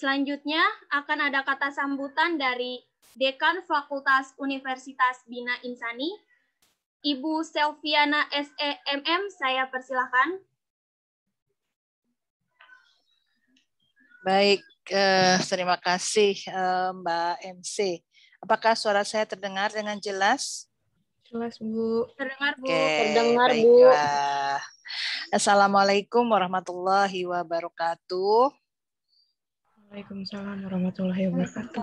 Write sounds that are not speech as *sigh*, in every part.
Selanjutnya akan ada kata sambutan dari Dekan Fakultas Universitas Bina Insani, Ibu Selviana SEMM, saya persilahkan. Baik, eh, terima kasih eh, Mbak MC. Apakah suara saya terdengar dengan jelas? Jelas, Bu. Terdengar, Bu. Oke, terdengar, Bu. Assalamualaikum warahmatullahi wabarakatuh. Waalaikumsalam warahmatullahi wabarakatuh.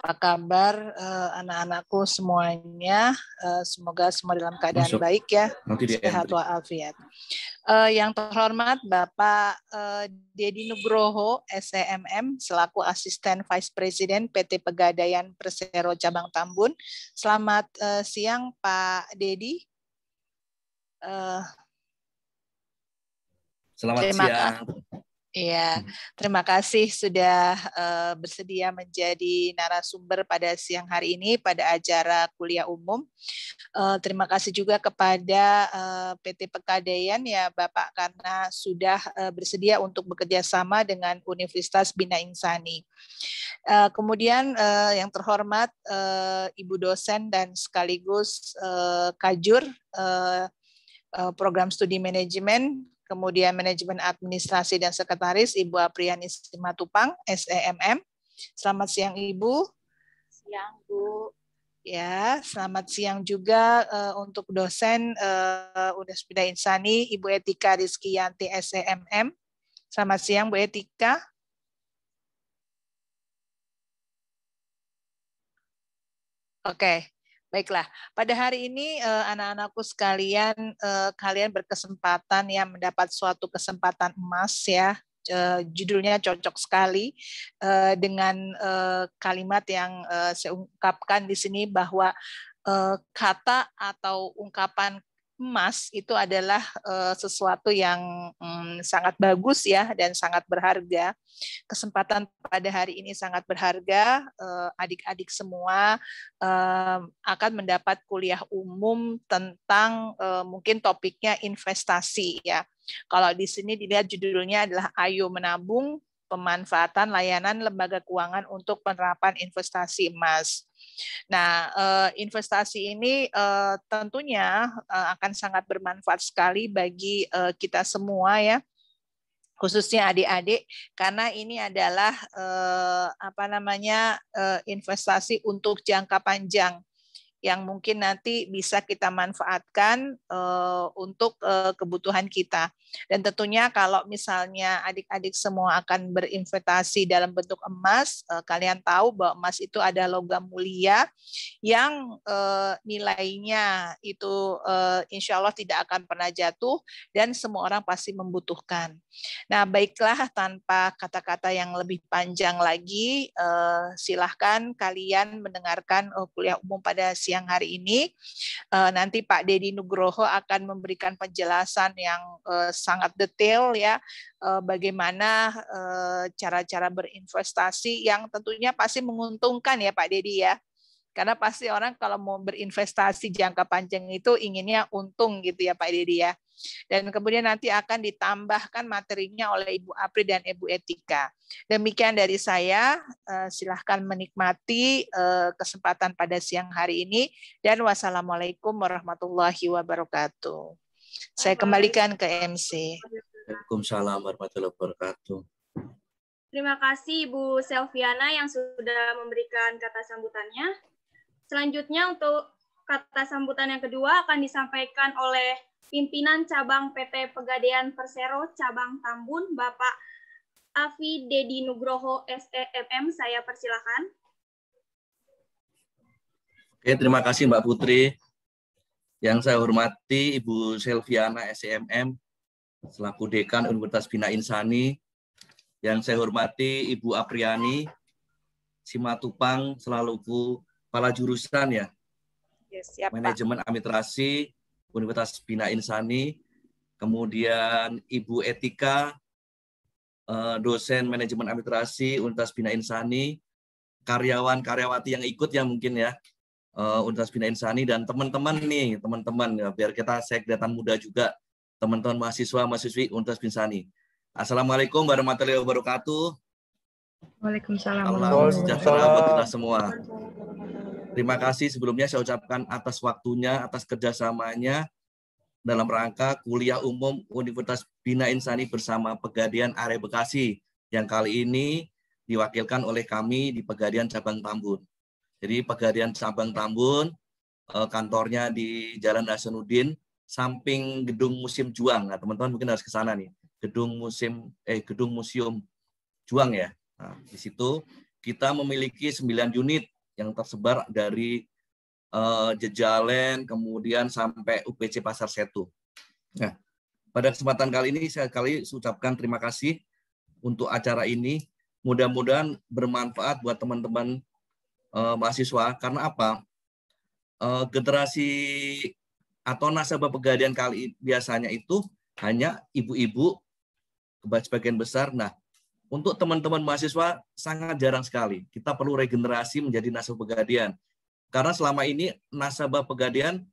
Apa kabar uh, anak-anakku semuanya? Uh, semoga semua dalam keadaan Masuk. baik ya. Sehat walafiat. Uh, yang terhormat Bapak uh, Dedi Nugroho, SEMM, selaku Asisten Vice President PT Pegadaian Persero Cabang Tambun. Selamat uh, siang Pak Dedi. Uh, Selamat siang. Kasih. Iya, hmm. terima kasih sudah uh, bersedia menjadi narasumber pada siang hari ini pada acara kuliah umum. Uh, terima kasih juga kepada uh, PT Pegadaian ya Bapak karena sudah uh, bersedia untuk bekerja sama dengan Universitas Bina Insani. Uh, kemudian uh, yang terhormat uh, Ibu dosen dan sekaligus uh, kajur uh, program studi manajemen kemudian manajemen administrasi dan sekretaris Ibu Apriani Simatupang, SEMM. Selamat siang Ibu. Siang Bu. Ya, selamat siang juga uh, untuk dosen uh, Universitas Insani Ibu Etika Rizky Yanti SEMM. Selamat siang Bu Etika. Oke. Okay. Baiklah, pada hari ini uh, anak-anakku sekalian, uh, kalian berkesempatan ya mendapat suatu kesempatan emas ya. Uh, judulnya cocok sekali dengan kalimat yang saya ungkapkan di sini bahwa kata atau ungkapan emas itu adalah uh, sesuatu yang um, sangat bagus ya dan sangat berharga. Kesempatan pada hari ini sangat berharga. Uh, adik-adik semua uh, akan mendapat kuliah umum tentang mungkin topiknya investasi ya. Kalau di sini dilihat judulnya adalah Ayo Menabung Pemanfaatan Layanan Lembaga Keuangan untuk Penerapan Investasi Emas. Nah, eh, investasi ini eh, tentunya eh, akan sangat bermanfaat sekali bagi kita semua ya khususnya adik-adik karena ini adalah apa namanya investasi untuk jangka panjang yang mungkin nanti bisa kita manfaatkan uh, untuk uh, kebutuhan kita. Dan tentunya kalau misalnya adik-adik semua akan berinvestasi dalam bentuk emas, uh, kalian tahu bahwa emas itu ada logam mulia yang uh, nilainya itu uh, insya Allah tidak akan pernah jatuh dan semua orang pasti membutuhkan. Nah baiklah tanpa kata-kata yang lebih panjang lagi, uh, silahkan kalian mendengarkan uh, kuliah umum pada siang hari ini. Uh, nanti Pak Dedi Nugroho akan memberikan penjelasan yang uh, sangat detail ya uh, bagaimana cara-cara uh, berinvestasi yang tentunya pasti menguntungkan ya Pak Dedi ya. Karena pasti orang kalau mau berinvestasi jangka panjang itu inginnya untung gitu ya Pak Dedi ya. Dan kemudian nanti akan ditambahkan materinya oleh Ibu Apri dan Ibu Etika. Demikian dari saya, eh, silahkan menikmati eh, kesempatan pada siang hari ini. Dan wassalamualaikum warahmatullahi wabarakatuh. Saya kembalikan ke MC. Waalaikumsalam warahmatullahi wabarakatuh. Terima kasih Ibu Selviana yang sudah memberikan kata sambutannya. Selanjutnya untuk kata sambutan yang kedua akan disampaikan oleh pimpinan cabang PT Pegadaian Persero cabang Tambun, Bapak Afi Dedi Nugroho SEMM. Saya persilakan. Oke, terima kasih Mbak Putri. Yang saya hormati Ibu Selviana SEMM selaku Dekan Universitas Bina Insani. Yang saya hormati Ibu Apriani Simatupang selaku kepala jurusan ya. Yes, siap, Manajemen Administrasi Universitas Bina Insani, kemudian Ibu Etika, eh, dosen Manajemen Administrasi Universitas Bina Insani, karyawan-karyawati yang ikut ya mungkin ya, eh, Universitas Bina Insani, dan teman-teman nih, teman-teman ya, biar kita saya kelihatan muda juga, teman-teman mahasiswa, mahasiswi Universitas Bina Insani. Assalamualaikum warahmatullahi wabarakatuh. Waalaikumsalam. Salam sejahtera buat kita semua. Terima kasih sebelumnya saya ucapkan atas waktunya, atas kerjasamanya dalam rangka kuliah umum Universitas Bina Insani bersama Pegadian Area Bekasi yang kali ini diwakilkan oleh kami di Pegadian Cabang Tambun. Jadi Pegadian Cabang Tambun eh, kantornya di Jalan Hasanuddin samping gedung Museum Juang. Nah, teman-teman mungkin harus ke sana nih. Gedung Museum eh gedung Museum Juang ya. Nah, di situ kita memiliki 9 unit yang tersebar dari uh, Jejalen, kemudian sampai UPC Pasar Setu. Nah, pada kesempatan kali ini saya kali ucapkan terima kasih untuk acara ini. Mudah-mudahan bermanfaat buat teman-teman uh, mahasiswa karena apa? Uh, generasi atau nasabah pegadaian kali biasanya itu hanya ibu-ibu sebagian besar. Nah, untuk teman-teman mahasiswa sangat jarang sekali. Kita perlu regenerasi menjadi nasabah pegadian. Karena selama ini nasabah pegadian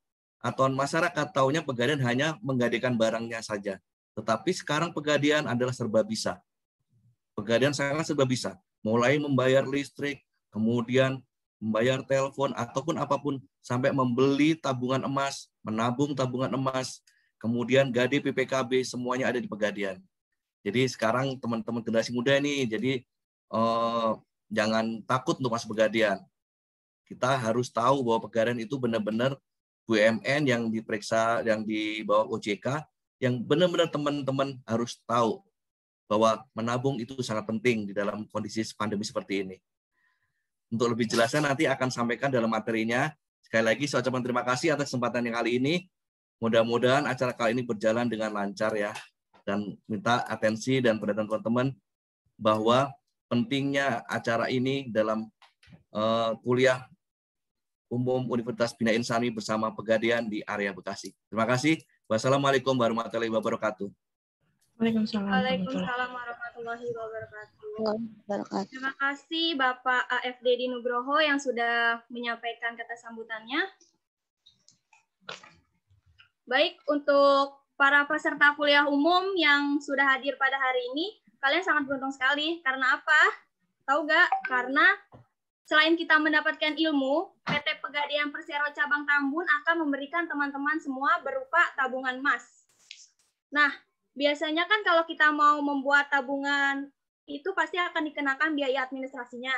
atau masyarakat tahunya pegadian hanya menggadaikan barangnya saja. Tetapi sekarang pegadian adalah serba bisa. Pegadian sangat serba bisa. Mulai membayar listrik, kemudian membayar telepon, ataupun apa pun. Sampai membeli tabungan emas, menabung tabungan emas, kemudian gade PPKB, semuanya ada di pegadian. Jadi sekarang teman-teman generasi muda ini, jadi eh, jangan takut untuk masuk pegadian. Kita harus tahu bahwa pegadian itu benar-benar BUMN yang diperiksa, yang di bawah OJK, yang benar-benar teman-teman harus tahu bahwa menabung itu sangat penting di dalam kondisi pandemi seperti ini. Untuk lebih jelasnya nanti akan sampaikan dalam materinya. Sekali lagi saya ucapkan terima kasih atas kesempatan yang kali ini. Mudah-mudahan acara kali ini berjalan dengan lancar ya dan minta atensi dan perhatian teman-teman bahwa pentingnya acara ini dalam uh, kuliah umum Universitas Bina Insani bersama Pegadian di area Bekasi. Terima kasih. Wassalamualaikum warahmatullahi wabarakatuh. Waalaikumsalam. Waalaikumsalam warahmatullahi wabarakatuh. Terima kasih Bapak AFD di Nugroho yang sudah menyampaikan kata sambutannya. Baik, untuk para peserta kuliah umum yang sudah hadir pada hari ini, kalian sangat beruntung sekali. Karena apa? Tahu gak? Karena selain kita mendapatkan ilmu, PT Pegadaian Persero Cabang Tambun akan memberikan teman-teman semua berupa tabungan emas. Nah, biasanya kan kalau kita mau membuat tabungan itu pasti akan dikenakan biaya administrasinya.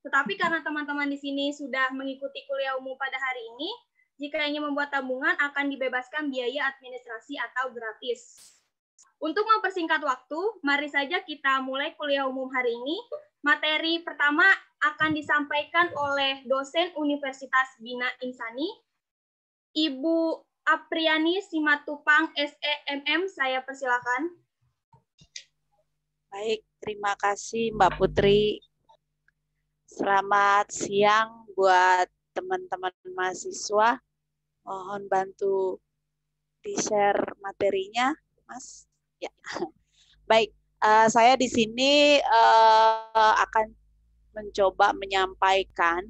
Tetapi karena teman-teman di sini sudah mengikuti kuliah umum pada hari ini, jika ingin membuat tabungan akan dibebaskan biaya administrasi atau gratis. Untuk mempersingkat waktu, mari saja kita mulai kuliah umum hari ini. Materi pertama akan disampaikan oleh dosen Universitas Bina Insani, Ibu Apriani Simatupang SEMM. Saya persilakan. Baik, terima kasih Mbak Putri. Selamat siang buat teman-teman mahasiswa mohon bantu di-share materinya, Mas. Ya. *laughs* Baik, uh, saya di sini uh, akan mencoba menyampaikan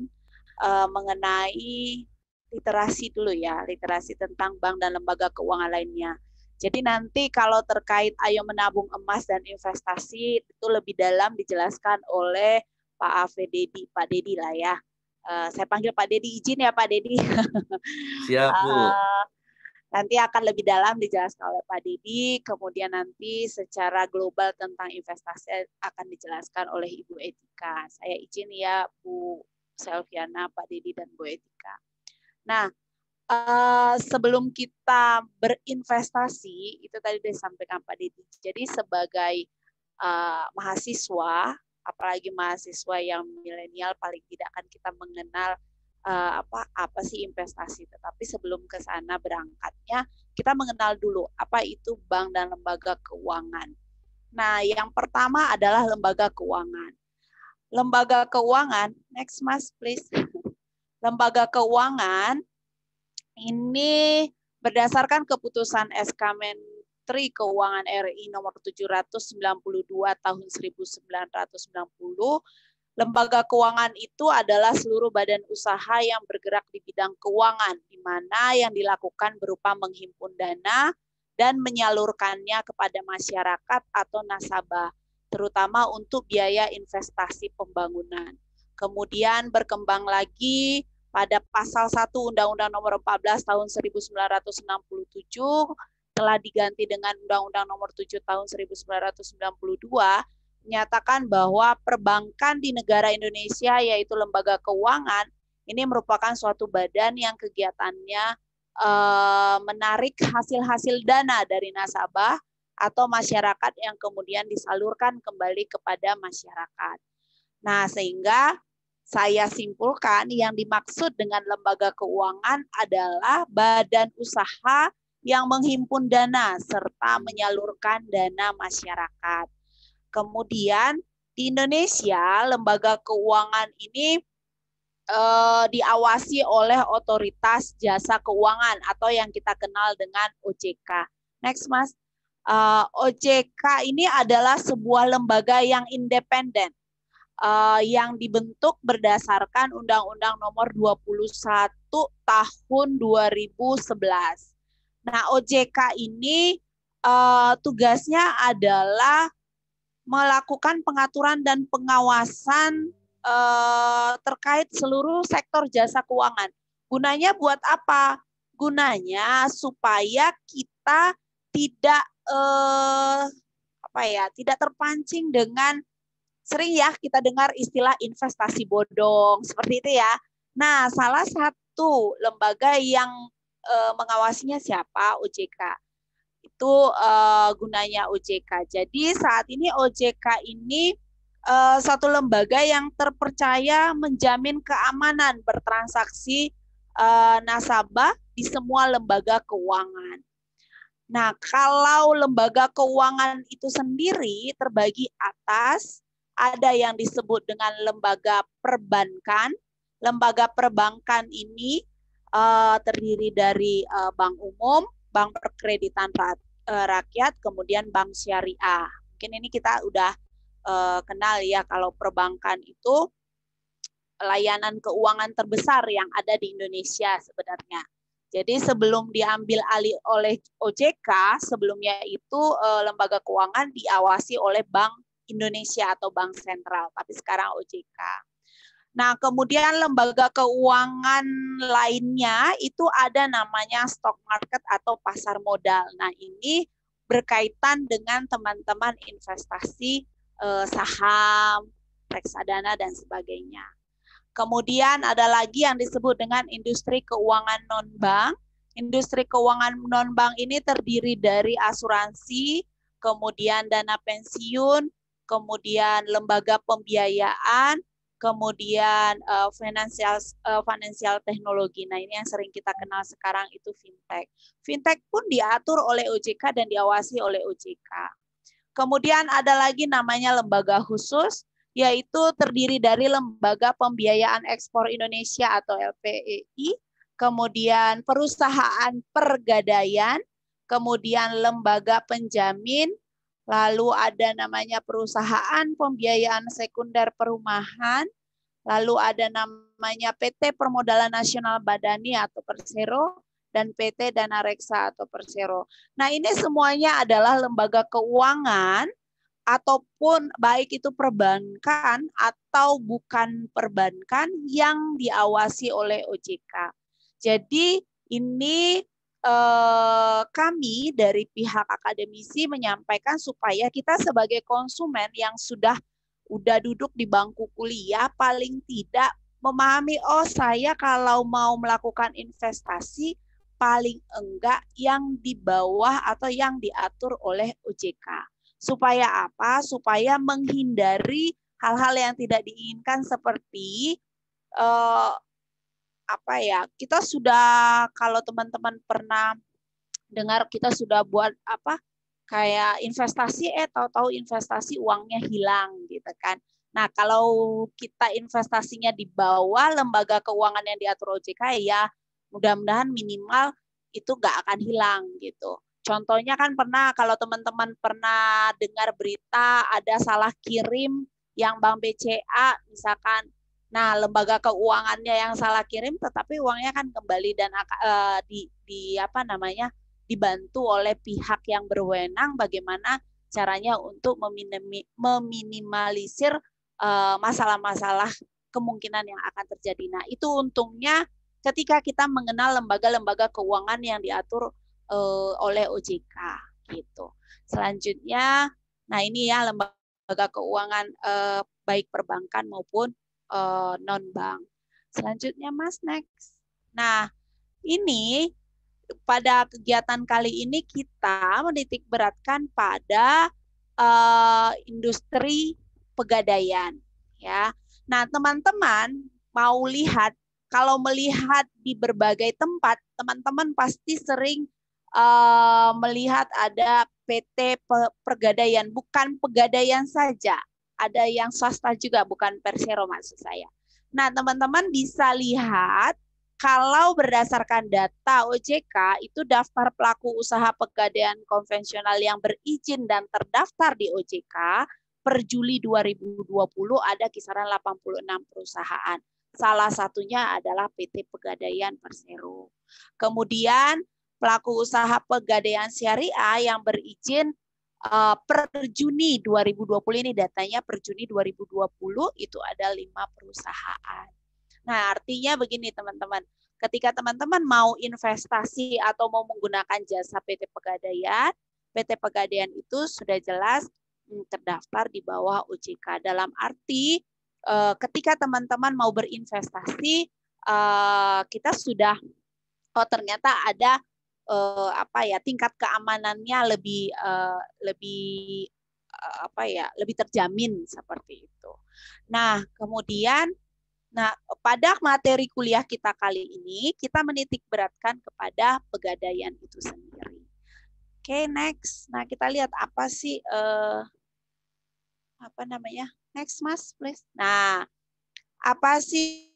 uh, mengenai literasi dulu ya, literasi tentang bank dan lembaga keuangan lainnya. Jadi nanti kalau terkait ayo menabung emas dan investasi itu lebih dalam dijelaskan oleh Pak Afededi, Pak Dedi lah ya. Uh, saya panggil Pak Dedi izin ya Pak Dedi. *laughs* Siap Bu. Uh, nanti akan lebih dalam dijelaskan oleh Pak Dedi, kemudian nanti secara global tentang investasi akan dijelaskan oleh Ibu Etika. Saya izin ya Bu Selviana, Pak Dedi dan Bu Etika. Nah, uh, sebelum kita berinvestasi itu tadi disampaikan Pak Dedi. Jadi sebagai uh, mahasiswa apalagi mahasiswa yang milenial paling tidak kan kita mengenal uh, apa apa sih investasi tetapi sebelum ke sana berangkatnya kita mengenal dulu apa itu bank dan lembaga keuangan. Nah, yang pertama adalah lembaga keuangan. Lembaga keuangan, next mas please. *laughs* lembaga keuangan ini berdasarkan keputusan SK Men Menteri Keuangan RI nomor 792 tahun 1990, lembaga keuangan itu adalah seluruh badan usaha yang bergerak di bidang keuangan, di mana yang dilakukan berupa menghimpun dana dan menyalurkannya kepada masyarakat atau nasabah. terutama untuk biaya investasi pembangunan. Kemudian berkembang lagi pada pasal 1 Undang-Undang Nomor 14 tahun 1967 telah diganti dengan Undang-Undang Nomor 7 tahun 1992 menyatakan bahwa perbankan di negara Indonesia yaitu lembaga keuangan ini merupakan suatu badan yang kegiatannya uh, menarik hasil-hasil dana dari nasabah atau masyarakat yang kemudian disalurkan kembali kepada masyarakat. Nah, sehingga saya simpulkan yang dimaksud dengan lembaga keuangan adalah badan usaha yang menghimpun dana serta menyalurkan dana masyarakat. Kemudian di Indonesia lembaga keuangan ini eh, diawasi oleh otoritas jasa keuangan atau yang kita kenal dengan OJK. Next, Mas. Eh, OJK ini adalah sebuah lembaga yang independen uh, yang dibentuk berdasarkan Undang-Undang Nomor 21 Tahun 2011. Nah, OJK ini uh, tugasnya adalah melakukan pengaturan dan pengawasan uh, terkait seluruh sektor jasa keuangan. Gunanya buat apa? Gunanya supaya kita tidak uh, apa ya, tidak terpancing dengan sering ya kita dengar istilah investasi bodong seperti itu ya. Nah, salah satu lembaga yang uh, mengawasinya siapa? OJK. Itu uh, gunanya OJK. Jadi saat ini OJK ini uh, satu lembaga yang terpercaya menjamin keamanan bertransaksi uh, nasabah di semua lembaga keuangan. Nah, kalau lembaga keuangan itu sendiri terbagi atas, ada yang disebut dengan lembaga perbankan. Lembaga perbankan ini uh, terdiri dari uh, bank umum, bank perkreditan uh, rakyat, kemudian bank syariah. Mungkin ini kita udah uh, kenal ya kalau perbankan itu layanan keuangan terbesar yang ada di Indonesia sebenarnya. Jadi sebelum diambil alih oleh OJK, sebelumnya itu eh, lembaga keuangan diawasi oleh Bank Indonesia atau Bank Sentral, tapi sekarang OJK. Nah, kemudian lembaga keuangan lainnya itu ada namanya stock market atau pasar modal. Nah, ini berkaitan dengan teman-teman investasi eh, saham, reksadana dan sebagainya. Kemudian ada lagi yang disebut dengan industri keuangan non-bank. Industri keuangan non-bank ini terdiri dari asuransi, kemudian dana pensiun, kemudian lembaga pembiayaan, kemudian uh, financial uh, financial teknologi. Nah, ini yang sering kita kenal sekarang itu fintech. Fintech pun diatur oleh OJK dan diawasi oleh OJK. Kemudian ada lagi namanya lembaga khusus yaitu terdiri dari Lembaga Pembiayaan Ekspor Indonesia atau LPEI, kemudian perusahaan pergadaian, kemudian lembaga penjamin, lalu ada namanya perusahaan pembiayaan sekunder perumahan, lalu ada namanya PT Permodalan Nasional Badani atau Persero, dan PT Dana Reksa atau Persero. Nah ini semuanya adalah lembaga keuangan ataupun baik itu perbankan atau bukan perbankan yang diawasi oleh OJK. Jadi ini eh, kami dari pihak akademisi menyampaikan supaya kita sebagai konsumen yang sudah udah duduk di bangku kuliah paling tidak memahami oh saya kalau mau melakukan investasi paling enggak yang di bawah atau yang diatur oleh OJK. Supaya apa? Supaya menghindari hal-hal yang tidak diinginkan seperti uh, apa ya? Kita sudah kalau teman-teman pernah dengar kita sudah buat apa? kayak investasi eh tahu-tahu investasi uangnya hilang gitu kan. Nah, kalau kita investasinya di bawah lembaga keuangan yang diatur OJK ya mudah-mudahan minimal itu nggak akan hilang gitu. Contohnya kan pernah kalau teman-teman pernah dengar berita ada salah kirim yang Bank BCA misalkan nah lembaga keuangannya yang salah kirim tetapi uangnya kan kembali dan uh, di di apa namanya dibantu oleh pihak yang berwenang bagaimana caranya untuk meminimalisir eh, masalah-masalah kemungkinan yang akan terjadi. Nah, itu untungnya ketika kita mengenal lembaga-lembaga keuangan yang diatur uh, oleh OJK gitu. Selanjutnya, nah ini ya lembaga keuangan uh, baik perbankan maupun uh, non bank. Selanjutnya, Mas next. Nah, ini pada kegiatan kali ini kita menitik beratkan pada uh, industri pegadaian ya. Nah, teman-teman mau lihat kalau melihat di berbagai tempat, teman-teman pasti sering uh, melihat ada PT Pegadaian, bukan pegadaian saja, ada yang swasta juga, bukan Persero maksud saya. Nah, teman-teman bisa lihat kalau berdasarkan data OJK itu daftar pelaku usaha pegadaian konvensional yang berizin dan terdaftar di OJK per Juli 2020 ada kisaran 86 perusahaan. Salah satunya adalah PT Pegadaian Persero. Kemudian pelaku usaha pegadaian syariah yang berizin uh, per Juni 2020 ini datanya per Juni 2020 itu ada lima perusahaan. Nah, artinya begini teman-teman, ketika teman-teman mau investasi atau mau menggunakan jasa PT Pegadaian, PT Pegadaian itu sudah jelas hmm, terdaftar di bawah OJK. Dalam arti eh, ketika teman-teman mau berinvestasi, eh, kita sudah oh ternyata ada eh, apa ya tingkat keamanannya lebih lebih apa ya lebih terjamin seperti itu. Nah kemudian Nah, pada materi kuliah kita kali ini, kita menitik beratkan kepada pegadaian itu sendiri. Oke, okay, next. Nah, kita lihat apa sih, uh, apa namanya? Next, Mas, please. Nah, apa sih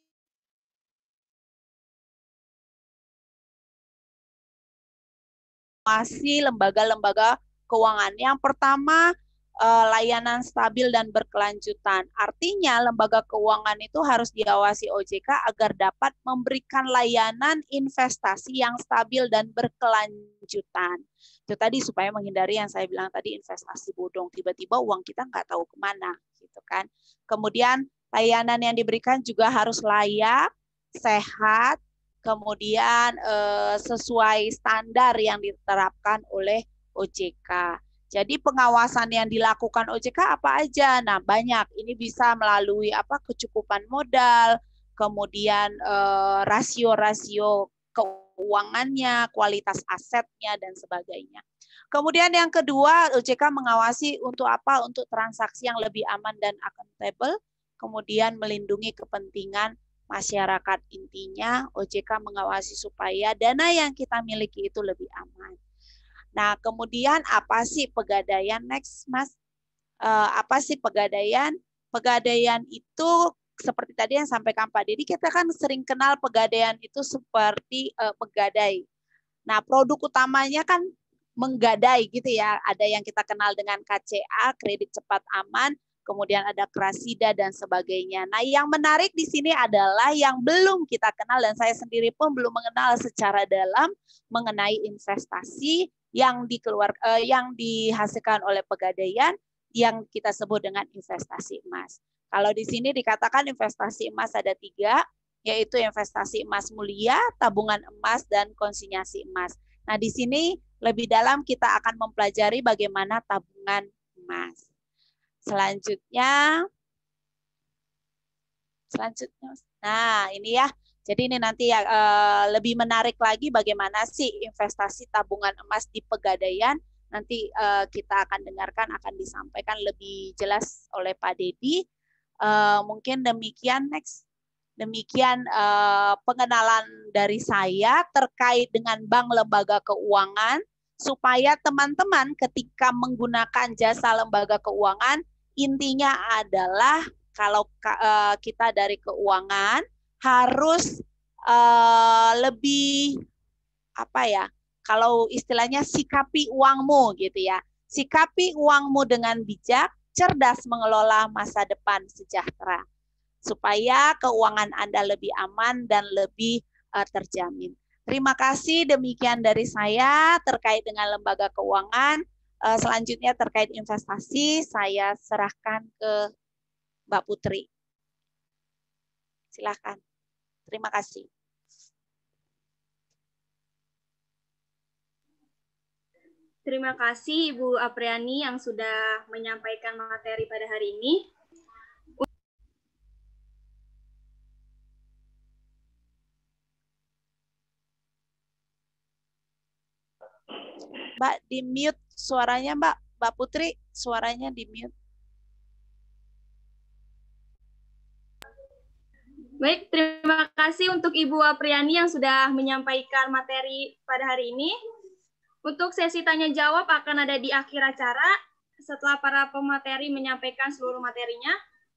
masih lembaga-lembaga keuangan. Yang pertama uh, layanan stabil dan berkelanjutan. Artinya lembaga keuangan itu harus diawasi OJK agar dapat memberikan layanan investasi yang stabil dan berkelanjutan. Itu tadi supaya menghindari yang saya bilang tadi investasi bodong. Tiba-tiba uang kita nggak tahu ke mana, gitu kan. Kemudian layanan yang diberikan juga harus layak, sehat, kemudian eh, sesuai standar yang diterapkan oleh OJK. Jadi pengawasan yang dilakukan OJK apa aja? Nah, banyak. Ini bisa melalui apa kecukupan modal, kemudian eh, rasio-rasio keuangannya, kualitas asetnya dan sebagainya. Kemudian yang kedua, OJK mengawasi untuk apa? Untuk transaksi yang lebih aman dan akuntabel, kemudian melindungi kepentingan masyarakat. Intinya OJK mengawasi supaya dana yang kita miliki itu lebih aman. Nah, kemudian apa sih pegadaian next, Mas? Uh, apa sih pegadaian? Pegadaian itu seperti tadi yang sampaikan Pak Dedi, kita kan sering kenal pegadaian itu seperti uh, pegadai. Nah, produk utamanya kan menggadai gitu ya. Ada yang kita kenal dengan KCA, kredit cepat aman, kemudian ada Krasida dan sebagainya. Nah, yang menarik di sini adalah yang belum kita kenal dan saya sendiri pun belum mengenal secara dalam mengenai investasi yang dikeluar uh, yang dihasilkan oleh pegadaian yang kita sebut dengan investasi emas. Kalau di sini dikatakan investasi emas ada tiga, yaitu investasi emas mulia, tabungan emas, dan konsinyasi emas. Nah, di sini lebih dalam kita akan mempelajari bagaimana tabungan emas. Selanjutnya, selanjutnya, nah ini ya jadi ini nanti ya uh, lebih menarik lagi bagaimana sih investasi tabungan emas di pegadaian. Nanti uh, kita akan dengarkan akan disampaikan lebih jelas oleh Pak Dedi. Uh, mungkin demikian next. Demikian uh, pengenalan dari saya terkait dengan bank lembaga keuangan supaya teman-teman ketika menggunakan jasa lembaga keuangan intinya adalah kalau uh, kita dari keuangan harus uh, lebih apa ya? Kalau istilahnya sikapi uangmu gitu ya. Sikapi uangmu dengan bijak, cerdas mengelola masa depan sejahtera supaya keuangan Anda lebih aman dan lebih uh, terjamin. Terima kasih demikian dari saya terkait dengan lembaga keuangan. Uh, selanjutnya terkait investasi, saya serahkan ke Mbak Putri. Silakan. Terima kasih. Terima kasih Ibu Apriani yang sudah menyampaikan materi pada hari ini. Mbak di mute suaranya Mbak. Mbak Putri suaranya di mute. Baik, terima kasih untuk Ibu Apriani yang sudah menyampaikan materi pada hari ini. Untuk sesi tanya jawab akan ada di akhir acara setelah para pemateri menyampaikan seluruh materinya.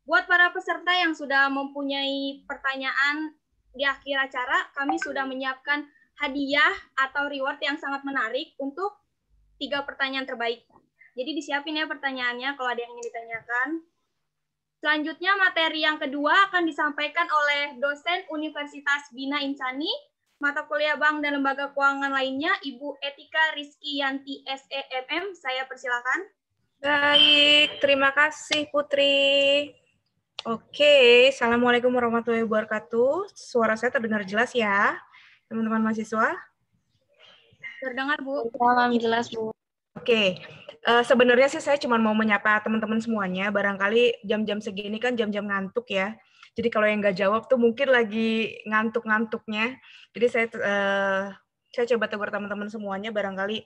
Buat para peserta yang sudah mempunyai pertanyaan di akhir acara, kami sudah menyiapkan hadiah atau reward yang sangat menarik untuk tiga pertanyaan terbaik. Jadi disiapin ya pertanyaannya kalau ada yang ingin ditanyakan. Selanjutnya materi yang kedua akan disampaikan oleh dosen Universitas Bina Insani mata kuliah bank dan lembaga keuangan lainnya, Ibu Etika Rizky Yanti SEMM. Saya persilakan. Baik, terima kasih Putri. Oke, Assalamualaikum warahmatullahi wabarakatuh. Suara saya terdengar jelas ya, teman-teman mahasiswa? Terdengar, Bu. Salam jelas, Bu. Oke, uh, sebenarnya sih saya cuma mau menyapa teman-teman semuanya. Barangkali jam-jam segini kan jam-jam ngantuk ya. Jadi kalau yang nggak jawab tuh mungkin lagi ngantuk-ngantuknya. Jadi saya uh, saya coba tegur teman-teman semuanya barangkali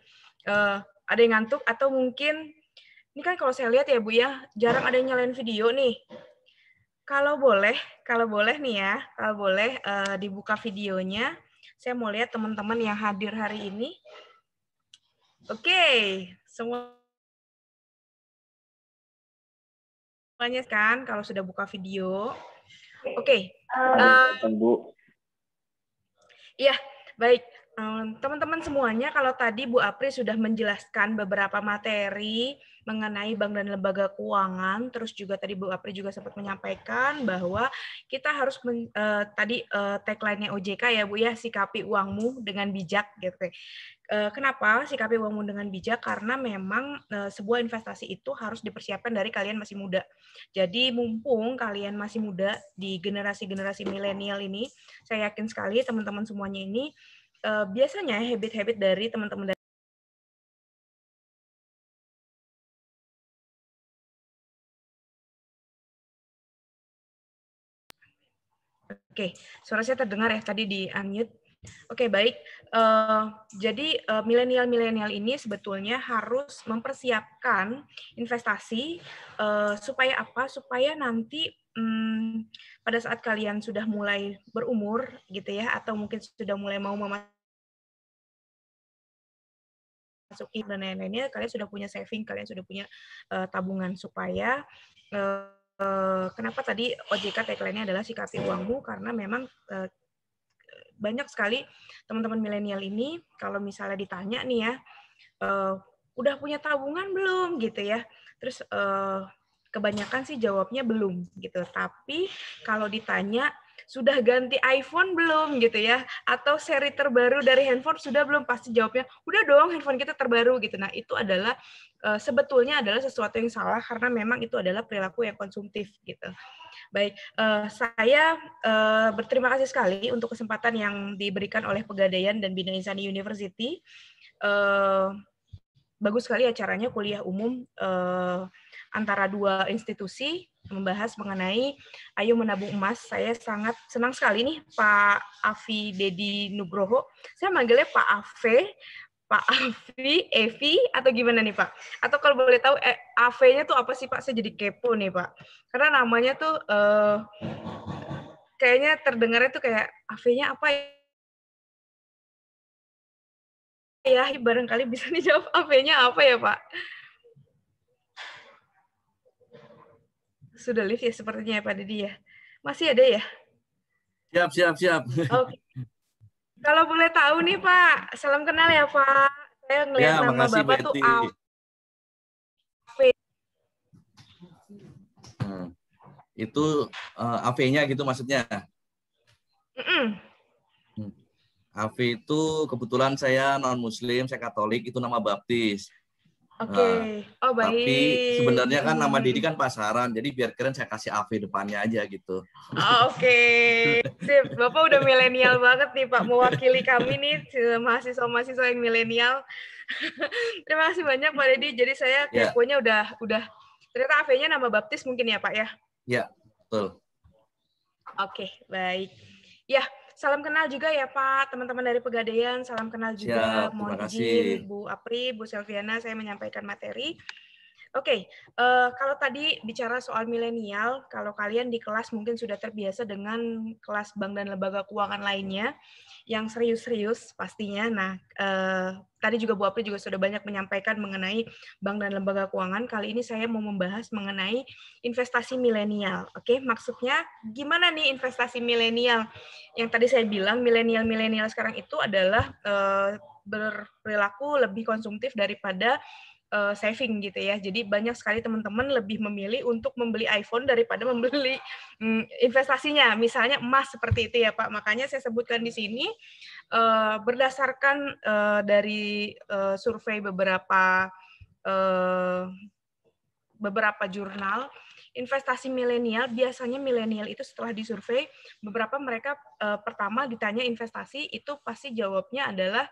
uh, ada yang ngantuk atau mungkin ini kan kalau saya lihat ya Bu ya jarang ada yang nyalain video nih. Kalau boleh, kalau boleh nih ya, kalau boleh uh, dibuka videonya. Saya mau lihat teman-teman yang hadir hari ini. Oke, okay. semua semuanya kan kalau sudah buka video. Oke. Okay. Uh, Iya, baik. Teman-teman semuanya, kalau tadi Bu Apri sudah menjelaskan beberapa materi mengenai bank dan lembaga keuangan, terus juga tadi Bu Apri juga sempat menyampaikan bahwa kita harus men, uh, tadi uh, tagline-nya OJK ya Bu ya, sikapi uangmu dengan bijak gitu. Uh, kenapa sikapi uangmu dengan bijak? Karena memang uh, sebuah investasi itu harus dipersiapkan dari kalian masih muda. Jadi mumpung kalian masih muda di generasi-generasi milenial ini, saya yakin sekali teman-teman semuanya ini uh, biasanya habit-habit dari teman-teman Oke, suara saya terdengar ya tadi di unmute. Oke, baik. Uh, jadi uh, milenial-milenial ini sebetulnya harus mempersiapkan investasi uh, supaya apa? Supaya nanti um, pada saat kalian sudah mulai berumur gitu ya, atau mungkin sudah mulai mau memasuki dan lain-lainnya, kalian sudah punya saving, kalian sudah punya uh, tabungan supaya kenapa tadi OJK tagline-nya adalah sikapi uangmu? Karena memang uh, banyak sekali teman-teman milenial ini kalau misalnya ditanya nih ya uh, udah punya tabungan belum? gitu ya. Terus kebanyakan sih jawabnya belum gitu. Tapi kalau ditanya sudah ganti iPhone belum? gitu ya. Atau seri terbaru dari handphone sudah belum? Pasti jawabnya udah dong handphone kita terbaru. gitu. Nah itu adalah sebetulnya adalah sesuatu yang salah karena memang itu adalah perilaku yang konsumtif gitu baik uh, saya uh, berterima kasih sekali untuk kesempatan yang diberikan oleh Pegadaian dan Bina Insani University uh, bagus sekali acaranya kuliah umum uh, antara dua institusi membahas mengenai Ayo Menabung Emas. Saya sangat senang sekali nih Pak Afi Dedi Nugroho. Saya manggilnya Pak Afe, Pak Afi, Evi, atau gimana nih Pak? Atau kalau boleh tahu eh, AV-nya tuh apa sih Pak? Saya jadi kepo nih Pak. Karena namanya tuh eh, kayaknya terdengarnya tuh kayak AV-nya apa ya? Ya, barangkali bisa *laughs* dijawab AV-nya apa ya Pak? sudah live ya sepertinya ya Pak Didi ya. Masih ada ya? Siap, siap, siap. Oke. Kalau boleh tahu nih Pak, salam kenal ya Pak. Saya ngelihat ya, nama Bapak Betty. tuh AV. Hmm. Itu uh, eh, AV-nya gitu maksudnya? Mm -mm. AV itu kebetulan saya non Muslim, saya Katolik, itu nama baptis. Oke. Okay. Nah, oh baik. Tapi sebenarnya kan nama Didi kan pasaran, jadi biar keren saya kasih AV depannya aja gitu. Oh, Oke. *laughs* Okay. Bapak udah milenial banget nih Pak, mewakili kami nih mahasiswa-mahasiswa yang milenial. *laughs* Terima kasih banyak Pak Dedi. Jadi saya ya. keponya yeah. udah udah ternyata AV-nya nama baptis mungkin ya Pak ya? Ya, betul. Oke, okay, baik. Ya, Salam kenal juga ya Pak, teman-teman dari Pegadaian. Salam kenal juga. Siap, Mohon izin, Bu Apri, Bu Selviana, saya menyampaikan materi. Oke, okay, uh, eh, kalau tadi bicara soal milenial, kalau kalian di kelas mungkin sudah terbiasa dengan kelas bank dan lembaga keuangan lainnya yang serius-serius pastinya. Nah, uh, tadi juga Bu Apri juga sudah banyak menyampaikan mengenai bank dan lembaga keuangan. Kali ini saya mau membahas mengenai investasi milenial. Oke, okay? maksudnya gimana nih investasi milenial? Yang tadi saya bilang milenial-milenial sekarang itu adalah uh, berperilaku lebih konsumtif daripada uh, saving gitu ya. Jadi banyak sekali teman-teman lebih memilih untuk membeli iPhone daripada membeli um, investasinya. Misalnya emas seperti itu ya Pak. Makanya saya sebutkan di sini uh, berdasarkan uh, dari uh, survei beberapa uh, beberapa jurnal investasi milenial biasanya milenial itu setelah disurvei beberapa mereka uh, pertama ditanya investasi itu pasti jawabnya adalah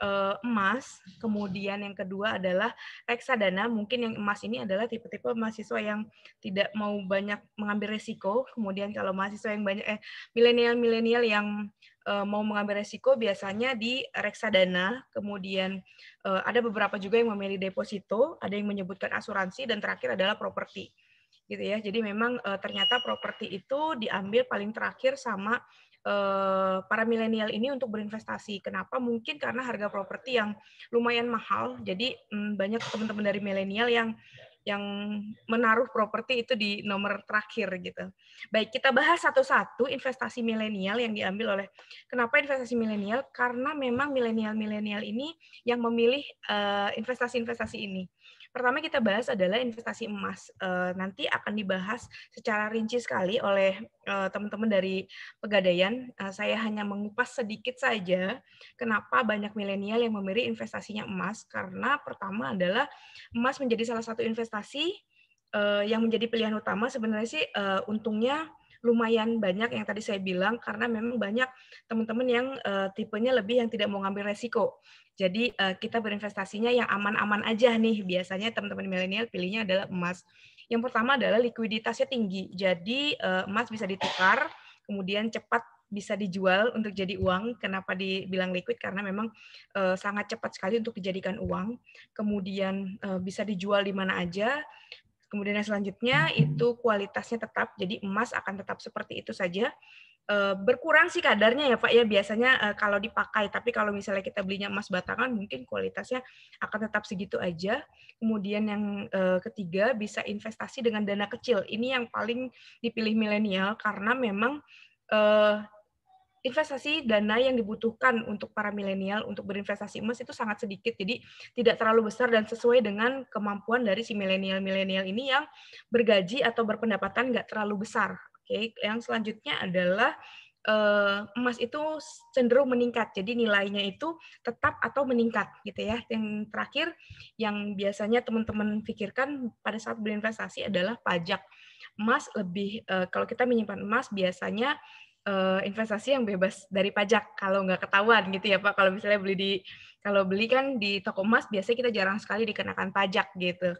uh, emas, kemudian yang kedua adalah reksadana. Mungkin yang emas ini adalah tipe-tipe mahasiswa yang tidak mau banyak mengambil resiko. Kemudian kalau mahasiswa yang banyak eh milenial-milenial yang uh, mau mengambil resiko biasanya di reksadana. Kemudian uh, ada beberapa juga yang memilih deposito, ada yang menyebutkan asuransi dan terakhir adalah properti. Gitu ya. Jadi memang uh, ternyata properti itu diambil paling terakhir sama Eh, para milenial ini untuk berinvestasi. Kenapa? Mungkin karena harga properti yang lumayan mahal. Jadi mm, banyak teman-teman dari milenial yang yang menaruh properti itu di nomor terakhir gitu. Baik, kita bahas satu-satu investasi milenial yang diambil oleh kenapa investasi milenial? Karena memang milenial-milenial ini yang memilih uh, investasi-investasi ini. Pertama kita bahas adalah investasi emas. Eh, nanti akan dibahas secara rinci sekali oleh eh, teman-teman dari Pegadaian. Eh, saya hanya mengupas sedikit saja kenapa banyak milenial yang memilih investasinya emas. Karena pertama adalah emas menjadi salah satu investasi yang menjadi pilihan utama. Sebenarnya sih untungnya lumayan banyak yang tadi saya bilang karena memang banyak teman-teman yang tipenya lebih yang tidak mau ngambil resiko. Jadi uh, kita berinvestasinya yang aman-aman aja nih. Biasanya teman-teman milenial pilihnya adalah emas. Yang pertama adalah likuiditasnya tinggi. Jadi uh, emas bisa ditukar, kemudian cepat bisa dijual untuk jadi uang. Kenapa dibilang liquid? Karena memang uh, sangat cepat sekali untuk dijadikan uang. Kemudian uh, bisa dijual di mana aja. Kemudian yang selanjutnya itu kualitasnya tetap. Jadi emas akan tetap seperti itu saja uh, berkurang sih kadarnya ya Pak ya biasanya uh, kalau dipakai tapi kalau misalnya kita belinya emas batangan mungkin kualitasnya akan tetap segitu aja. Kemudian yang uh, ketiga bisa investasi dengan dana kecil. Ini yang paling dipilih milenial karena memang investasi dana yang dibutuhkan untuk para milenial untuk berinvestasi emas itu sangat sedikit, jadi tidak terlalu besar dan sesuai dengan kemampuan dari si milenial-milenial ini yang bergaji atau berpendapatan nggak terlalu besar. Oke, yang selanjutnya adalah uh, emas itu cenderung meningkat. Jadi nilainya itu tetap atau meningkat gitu ya. Yang terakhir yang biasanya teman-teman pikirkan pada saat berinvestasi adalah pajak. Emas lebih uh, kalau kita menyimpan emas biasanya uh, investasi yang bebas dari pajak kalau nggak ketahuan gitu ya Pak. Kalau misalnya beli di kalau beli kan di toko emas biasanya kita jarang sekali dikenakan pajak gitu.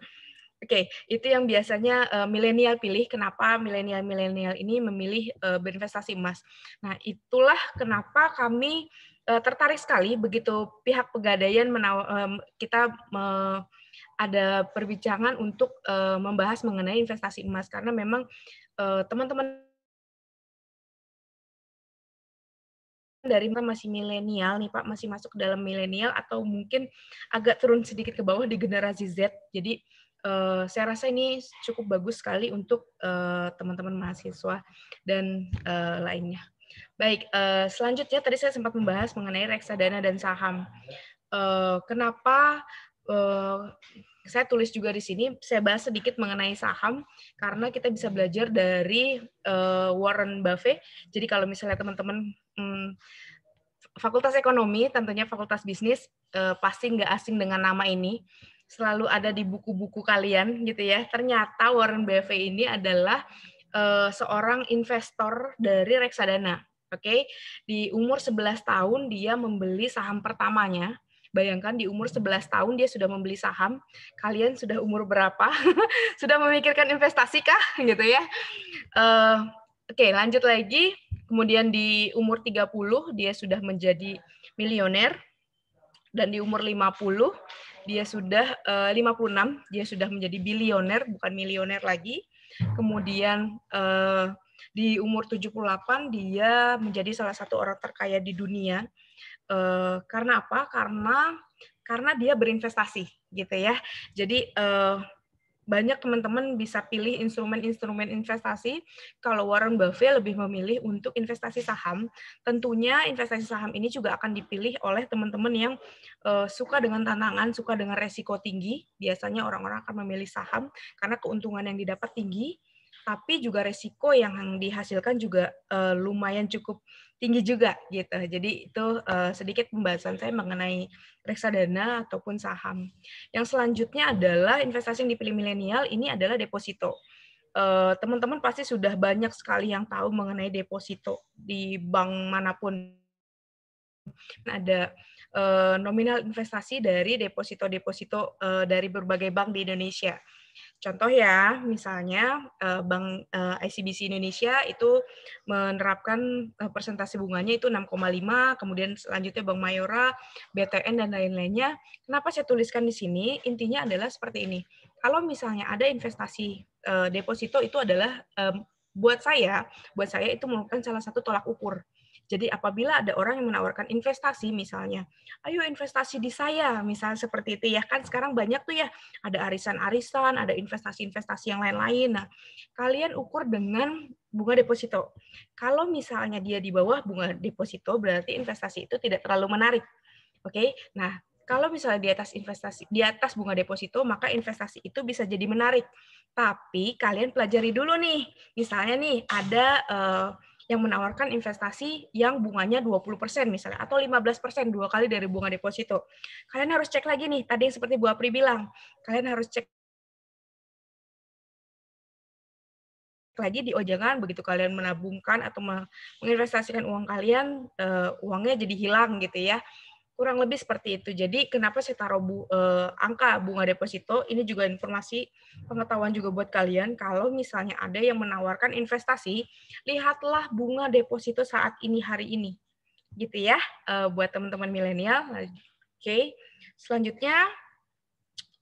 Oke, itu yang biasanya uh, milenial pilih. Kenapa milenial-milenial ini memilih uh, berinvestasi emas? Nah, itulah kenapa kami uh, tertarik sekali begitu pihak pegadaian menaw um, kita uh, ada perbincangan untuk uh, membahas mengenai investasi emas karena memang teman-teman dari masih milenial nih Pak, masih masuk dalam milenial atau mungkin agak turun sedikit ke bawah di generasi Z. Jadi uh, saya rasa ini cukup bagus sekali untuk uh, teman-teman mahasiswa dan uh, lainnya. Baik, uh, selanjutnya tadi saya sempat membahas mengenai reksadana dan saham. Uh, kenapa uh, saya tulis juga di sini, saya bahas sedikit mengenai saham karena kita bisa belajar dari uh, Warren Buffett. Jadi kalau misalnya teman-teman hmm, fakultas ekonomi, tentunya fakultas bisnis, uh, pasti nggak asing dengan nama ini selalu ada di buku-buku kalian gitu ya. Ternyata Warren Buffett ini adalah uh, seorang investor dari reksadana. Oke, okay? di umur 11 tahun dia membeli saham pertamanya. Bayangkan di umur 11 tahun dia sudah membeli saham. Kalian sudah umur berapa? *laughs* sudah memikirkan investasi kah gitu ya? Uh, Oke, okay, lanjut lagi. Kemudian di umur 30 dia sudah menjadi milioner dan di umur 50 dia sudah uh, 56 dia sudah menjadi bilioner bukan milioner lagi. Kemudian uh, di umur 78 dia menjadi salah satu orang terkaya di dunia. Uh, karena apa? Karena karena dia berinvestasi gitu ya. Jadi banyak teman-teman bisa pilih instrumen-instrumen investasi. Kalau Warren Buffett lebih memilih untuk investasi saham, tentunya investasi saham ini juga akan dipilih oleh teman-teman yang uh, suka dengan tantangan, suka dengan resiko tinggi. Biasanya orang-orang akan memilih saham karena keuntungan yang didapat tinggi tapi juga resiko yang dihasilkan juga uh, lumayan cukup tinggi juga gitu. Jadi itu uh, sedikit pembahasan saya mengenai reksadana ataupun saham. Yang selanjutnya adalah investasi yang dipilih milenial ini adalah deposito. Eh, teman-teman uh, pasti sudah banyak sekali yang tahu mengenai deposito di bank mana pun. Ada uh, nominal investasi dari deposito-deposito uh, dari berbagai bank di Indonesia. Contoh ya, misalnya eh, Bank eh, ICBC Indonesia itu menerapkan eh, persentase bunganya itu 6,5, kemudian selanjutnya Bank Mayora, BTN, dan lain-lainnya. Kenapa saya tuliskan di sini? Intinya adalah seperti ini. Kalau misalnya ada investasi deposito itu adalah buat saya, buat saya itu merupakan salah satu tolak ukur jadi apabila ada orang yang menawarkan investasi misalnya, ayo investasi di saya, misalnya seperti itu ya kan sekarang banyak tuh ya ada arisan-arisan, ada investasi-investasi yang lain-lain. Nah, kalian ukur dengan bunga deposito. Kalau misalnya dia di bawah bunga deposito berarti investasi itu tidak terlalu menarik. Oke. Nah, kalau misalnya di atas investasi di atas bunga deposito maka investasi itu bisa jadi menarik. Tapi kalian pelajari dulu nih. Misalnya nih ada uh, yang menawarkan investasi yang bunganya 20% misalnya atau 15% dua kali dari bunga deposito. Kalian harus cek lagi nih, tadi yang seperti Bu Apri bilang, kalian harus cek lagi di ojangan begitu kalian menabungkan atau menginvestasikan uang kalian, uh, uangnya jadi hilang gitu ya kurang lebih seperti itu. Jadi kenapa saya taruh bu, eh, angka bunga deposito? Ini juga informasi pengetahuan juga buat kalian. Kalau misalnya ada yang menawarkan investasi, lihatlah bunga deposito saat ini hari ini, gitu ya, eh, buat teman-teman milenial. Oke, okay. selanjutnya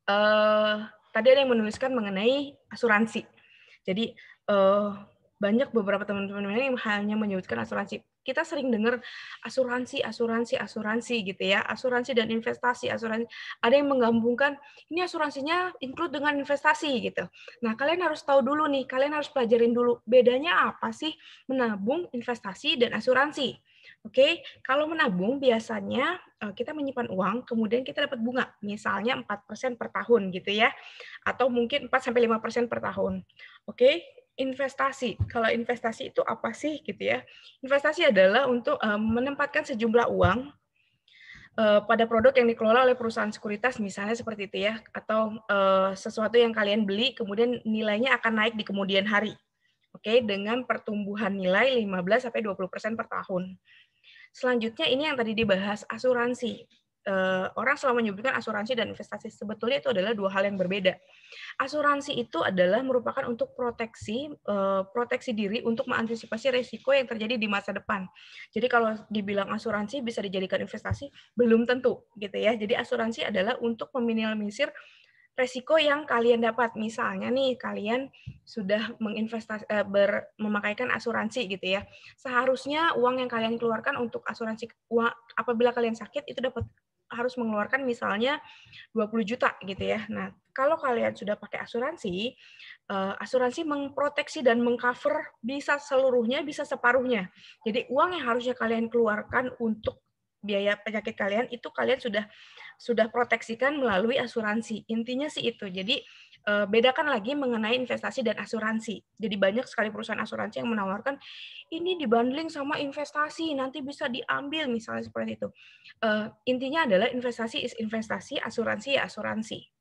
eh, tadi ada yang menuliskan mengenai asuransi. Jadi eh, banyak beberapa teman-teman yang hanya menyebutkan asuransi kita sering dengar asuransi, asuransi, asuransi gitu ya, asuransi dan investasi, asuransi. Ada yang menggabungkan ini asuransinya include dengan investasi gitu. Nah, kalian harus tahu dulu nih, kalian harus pelajarin dulu bedanya apa sih menabung, investasi dan asuransi. Oke, okay? kalau menabung biasanya eh, kita menyimpan uang, kemudian kita dapat bunga, misalnya 4% per tahun gitu ya, atau mungkin 4 sampai 5% per tahun. Oke, okay? Investasi. Kalau investasi itu apa sih gitu ya? Investasi adalah untuk um, menempatkan sejumlah uang uh, pada produk yang dikelola oleh perusahaan sekuritas misalnya seperti itu ya atau uh, sesuatu yang kalian beli kemudian nilainya akan naik di kemudian hari. Oke, okay? dengan pertumbuhan nilai 15 sampai 20% per tahun. Selanjutnya ini yang tadi dibahas asuransi uh, orang selalu menyebutkan asuransi dan investasi. Sebetulnya itu adalah dua hal yang berbeda. Asuransi itu adalah merupakan untuk proteksi uh, proteksi diri untuk mengantisipasi risiko yang terjadi di masa depan. Jadi kalau dibilang asuransi bisa dijadikan investasi belum tentu gitu ya. Jadi asuransi adalah untuk meminimalisir resiko yang kalian dapat. Misalnya nih, kalian sudah menginvestasi uh, ber, memakaikan asuransi gitu ya. Seharusnya uang yang kalian keluarkan untuk asuransi uang apabila kalian sakit itu dapat harus mengeluarkan misalnya 20 juta gitu ya. Nah, kalau kalian sudah pakai asuransi, uh, asuransi mengproteksi dan mengcover bisa seluruhnya, bisa separuhnya. Jadi uang yang harusnya kalian keluarkan untuk biaya penyakit kalian itu kalian sudah sudah proteksikan melalui asuransi. Intinya sih itu. Jadi Eh, bedakan lagi mengenai investasi dan asuransi. Jadi banyak sekali perusahaan asuransi yang menawarkan ini dibundling sama investasi, nanti bisa diambil misalnya seperti itu. Uh, intinya adalah investasi is investasi, asuransi ya asuransi.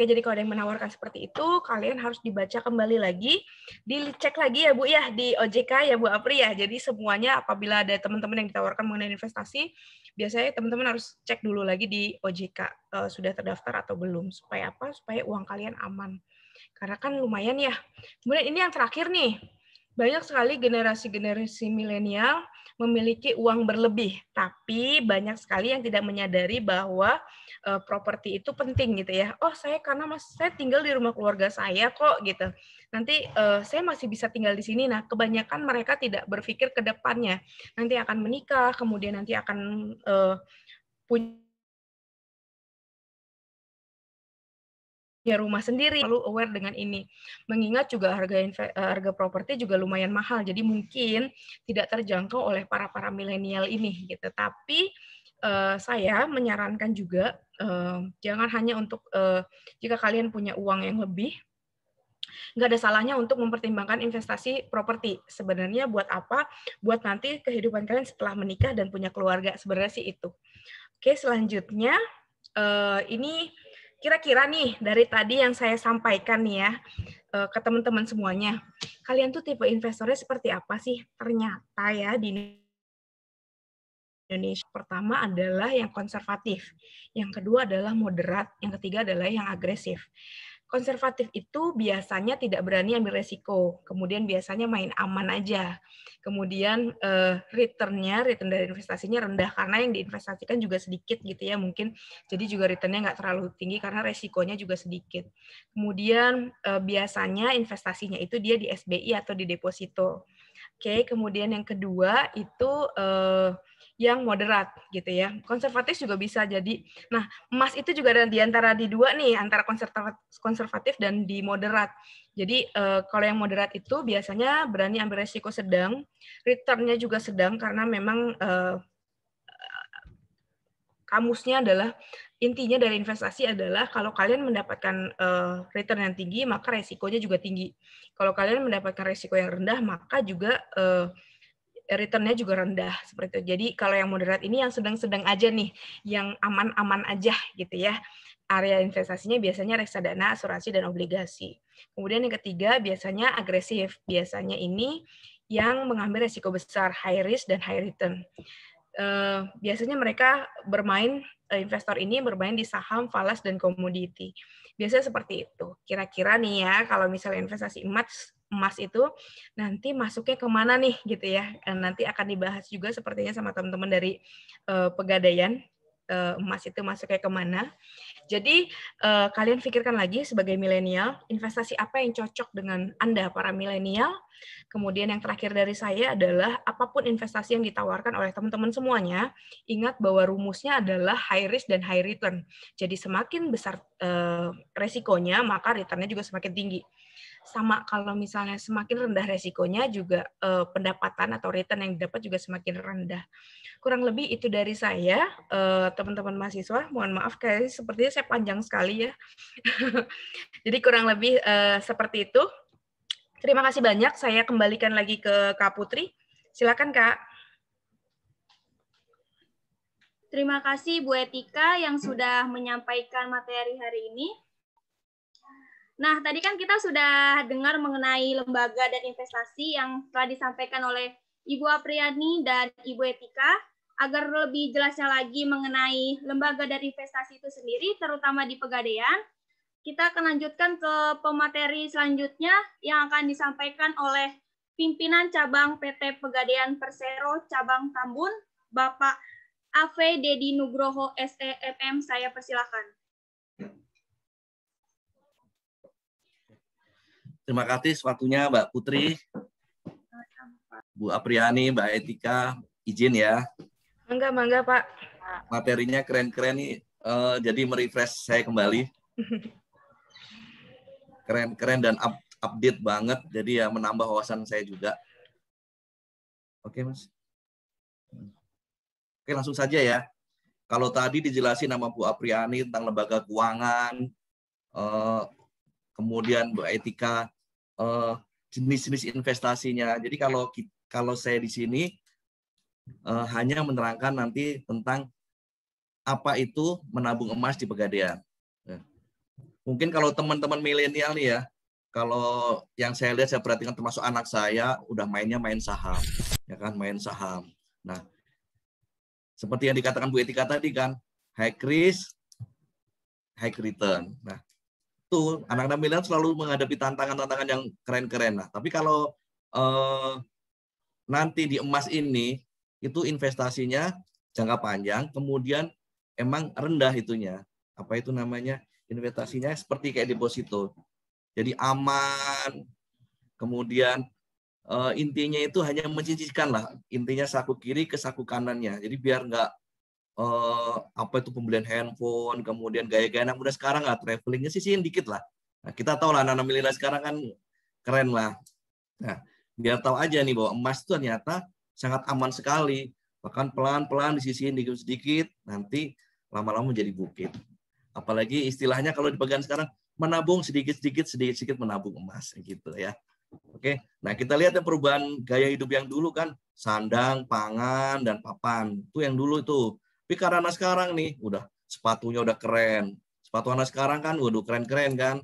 Oke, jadi kalau ada yang menawarkan seperti itu, kalian harus dibaca kembali lagi, dicek lagi ya Bu ya di OJK ya Bu Apri ya. Jadi semuanya apabila ada teman-teman yang ditawarkan mengenai investasi, biasanya teman-teman harus cek dulu lagi di OJK uh, eh, sudah terdaftar atau belum. Supaya apa? Supaya uang kalian aman. Karena kan lumayan ya. Kemudian ini yang terakhir nih, banyak sekali generasi-generasi milenial memiliki uang berlebih, tapi banyak sekali yang tidak menyadari bahwa uh, properti itu penting gitu ya. Oh, saya karena mas saya tinggal di rumah keluarga saya kok gitu. Nanti uh, saya masih bisa tinggal di sini. Nah, kebanyakan mereka tidak berpikir ke depannya. Nanti akan menikah, kemudian nanti akan uh, punya punya rumah sendiri lalu aware dengan ini mengingat juga harga eh, harga properti juga lumayan mahal jadi mungkin tidak terjangkau oleh para para milenial ini gitu tapi uh, saya menyarankan juga uh, jangan hanya untuk uh, jika kalian punya uang yang lebih nggak ada salahnya untuk mempertimbangkan investasi properti. Sebenarnya buat apa? Buat nanti kehidupan kalian setelah menikah dan punya keluarga. Sebenarnya sih itu. Oke, selanjutnya uh, ini Kira-kira nih dari tadi yang saya sampaikan nih ya eh, ke teman-teman semuanya, kalian tuh tipe investornya seperti apa sih? Ternyata ya di Indonesia pertama adalah yang konservatif, yang kedua adalah moderat, yang ketiga adalah yang agresif. Konservatif itu biasanya tidak berani ambil resiko, kemudian biasanya main aman aja. Kemudian uh, return-nya, return dari investasinya rendah karena yang diinvestasikan juga sedikit gitu ya mungkin. Jadi juga return-nya nggak terlalu tinggi karena resikonya juga sedikit. Kemudian uh, biasanya investasinya itu dia di SBI atau di deposito. Oke, kemudian yang kedua itu uh, yang moderat gitu ya. Konservatif juga bisa jadi. Nah, emas itu juga ada di antara di dua nih, antara konservatif dan di moderat. Jadi uh, kalau yang moderat itu biasanya berani ambil resiko sedang, returnnya juga sedang karena memang uh, kamusnya adalah intinya dari investasi adalah kalau kalian mendapatkan uh, return yang tinggi maka resikonya juga tinggi. Kalau kalian mendapatkan resiko yang rendah maka juga uh, returnnya juga rendah seperti itu. Jadi kalau yang moderat ini yang sedang-sedang aja nih, yang aman-aman aja gitu ya. Area investasinya biasanya reksadana, asuransi, dan obligasi. Kemudian yang ketiga biasanya agresif. Biasanya ini yang mengambil resiko besar, high risk dan high return. Uh, biasanya mereka bermain, uh, investor ini bermain di saham, falas, dan komoditi. Biasanya seperti itu. Kira-kira nih ya, kalau misalnya investasi emas emas itu nanti masuknya ke mana nih gitu ya. Nanti akan dibahas juga sepertinya sama teman-teman dari uh, pegadaian uh, emas itu masuknya ke mana. Jadi uh, kalian pikirkan lagi sebagai milenial investasi apa yang cocok dengan anda para milenial. Kemudian yang terakhir dari saya adalah apa pun investasi yang ditawarkan oleh teman-teman semuanya ingat bahwa rumusnya adalah high risk dan high return. Jadi semakin besar uh, resikonya maka returnnya juga semakin tinggi sama kalau misalnya semakin rendah resikonya juga eh, pendapatan atau return yang didapat juga semakin rendah. Kurang lebih itu dari saya, eh, teman-teman mahasiswa. Mohon maaf kayak sepertinya saya panjang sekali ya. *laughs* Jadi kurang lebih eh, seperti itu. Terima kasih banyak. Saya kembalikan lagi ke Kak Putri. Silakan Kak. Terima kasih Bu Etika yang sudah menyampaikan materi hari ini. Nah, tadi kan kita sudah dengar mengenai lembaga dan investasi yang telah disampaikan oleh Ibu Apriani dan Ibu Etika. Agar lebih jelasnya lagi mengenai lembaga dan investasi itu sendiri, terutama di Pegadaian, kita akan lanjutkan ke pemateri selanjutnya yang akan disampaikan oleh pimpinan cabang PT Pegadaian Persero cabang Tambun, Bapak Ave Dedi Nugroho SEMM. Saya persilakan. Terima kasih waktunya Mbak Putri, Bu Apriani, Mbak Etika, izin ya. Mangga, mangga Pak. Materinya keren-keren nih, uh, jadi merefresh saya kembali. Keren-keren dan up, update banget, jadi ya menambah wawasan saya juga. Oke Mas. Oke langsung saja ya. Kalau tadi dijelasin nama Bu Apriani tentang lembaga keuangan, uh, kemudian Bu Etika uh, jenis-jenis investasinya. Jadi kalau kalau saya di sini uh, hanya menerangkan nanti tentang apa itu menabung emas di pegadaian. Ya. mungkin kalau teman-teman milenial nih ya, kalau yang saya lihat saya perhatikan termasuk anak saya udah mainnya main saham, ya kan main saham. Nah, seperti yang dikatakan Bu Etika tadi kan, high risk, high return. Nah, itu anak-anak milenial selalu menghadapi tantangan-tantangan yang keren-keren. Nah, tapi kalau eh, nanti di emas ini itu investasinya jangka panjang, kemudian emang rendah itunya. Apa itu namanya? Investasinya seperti kayak deposito. Jadi aman. Kemudian uh, intinya itu hanya mencicilkan lah. Intinya saku kiri ke saku kanannya. Jadi biar nggak uh, apa itu pembelian handphone, kemudian gaya-gaya anak muda sekarang nggak travelingnya sih dikit lah. Nah, kita tahu lah anak-anak milenial sekarang kan keren lah. Nah, biar tahu aja nih bahwa emas itu ternyata sangat aman sekali. Bahkan pelan-pelan disisihin sedikit-sedikit, nanti lama-lama menjadi bukit. Apalagi istilahnya kalau dipegang sekarang, menabung sedikit-sedikit, sedikit-sedikit menabung emas. gitu ya. Oke, nah kita lihat ya perubahan gaya hidup yang dulu kan sandang, pangan, dan papan. Itu yang dulu itu. Tapi karena sekarang nih, udah sepatunya udah keren. Sepatu anak sekarang kan, waduh keren-keren kan.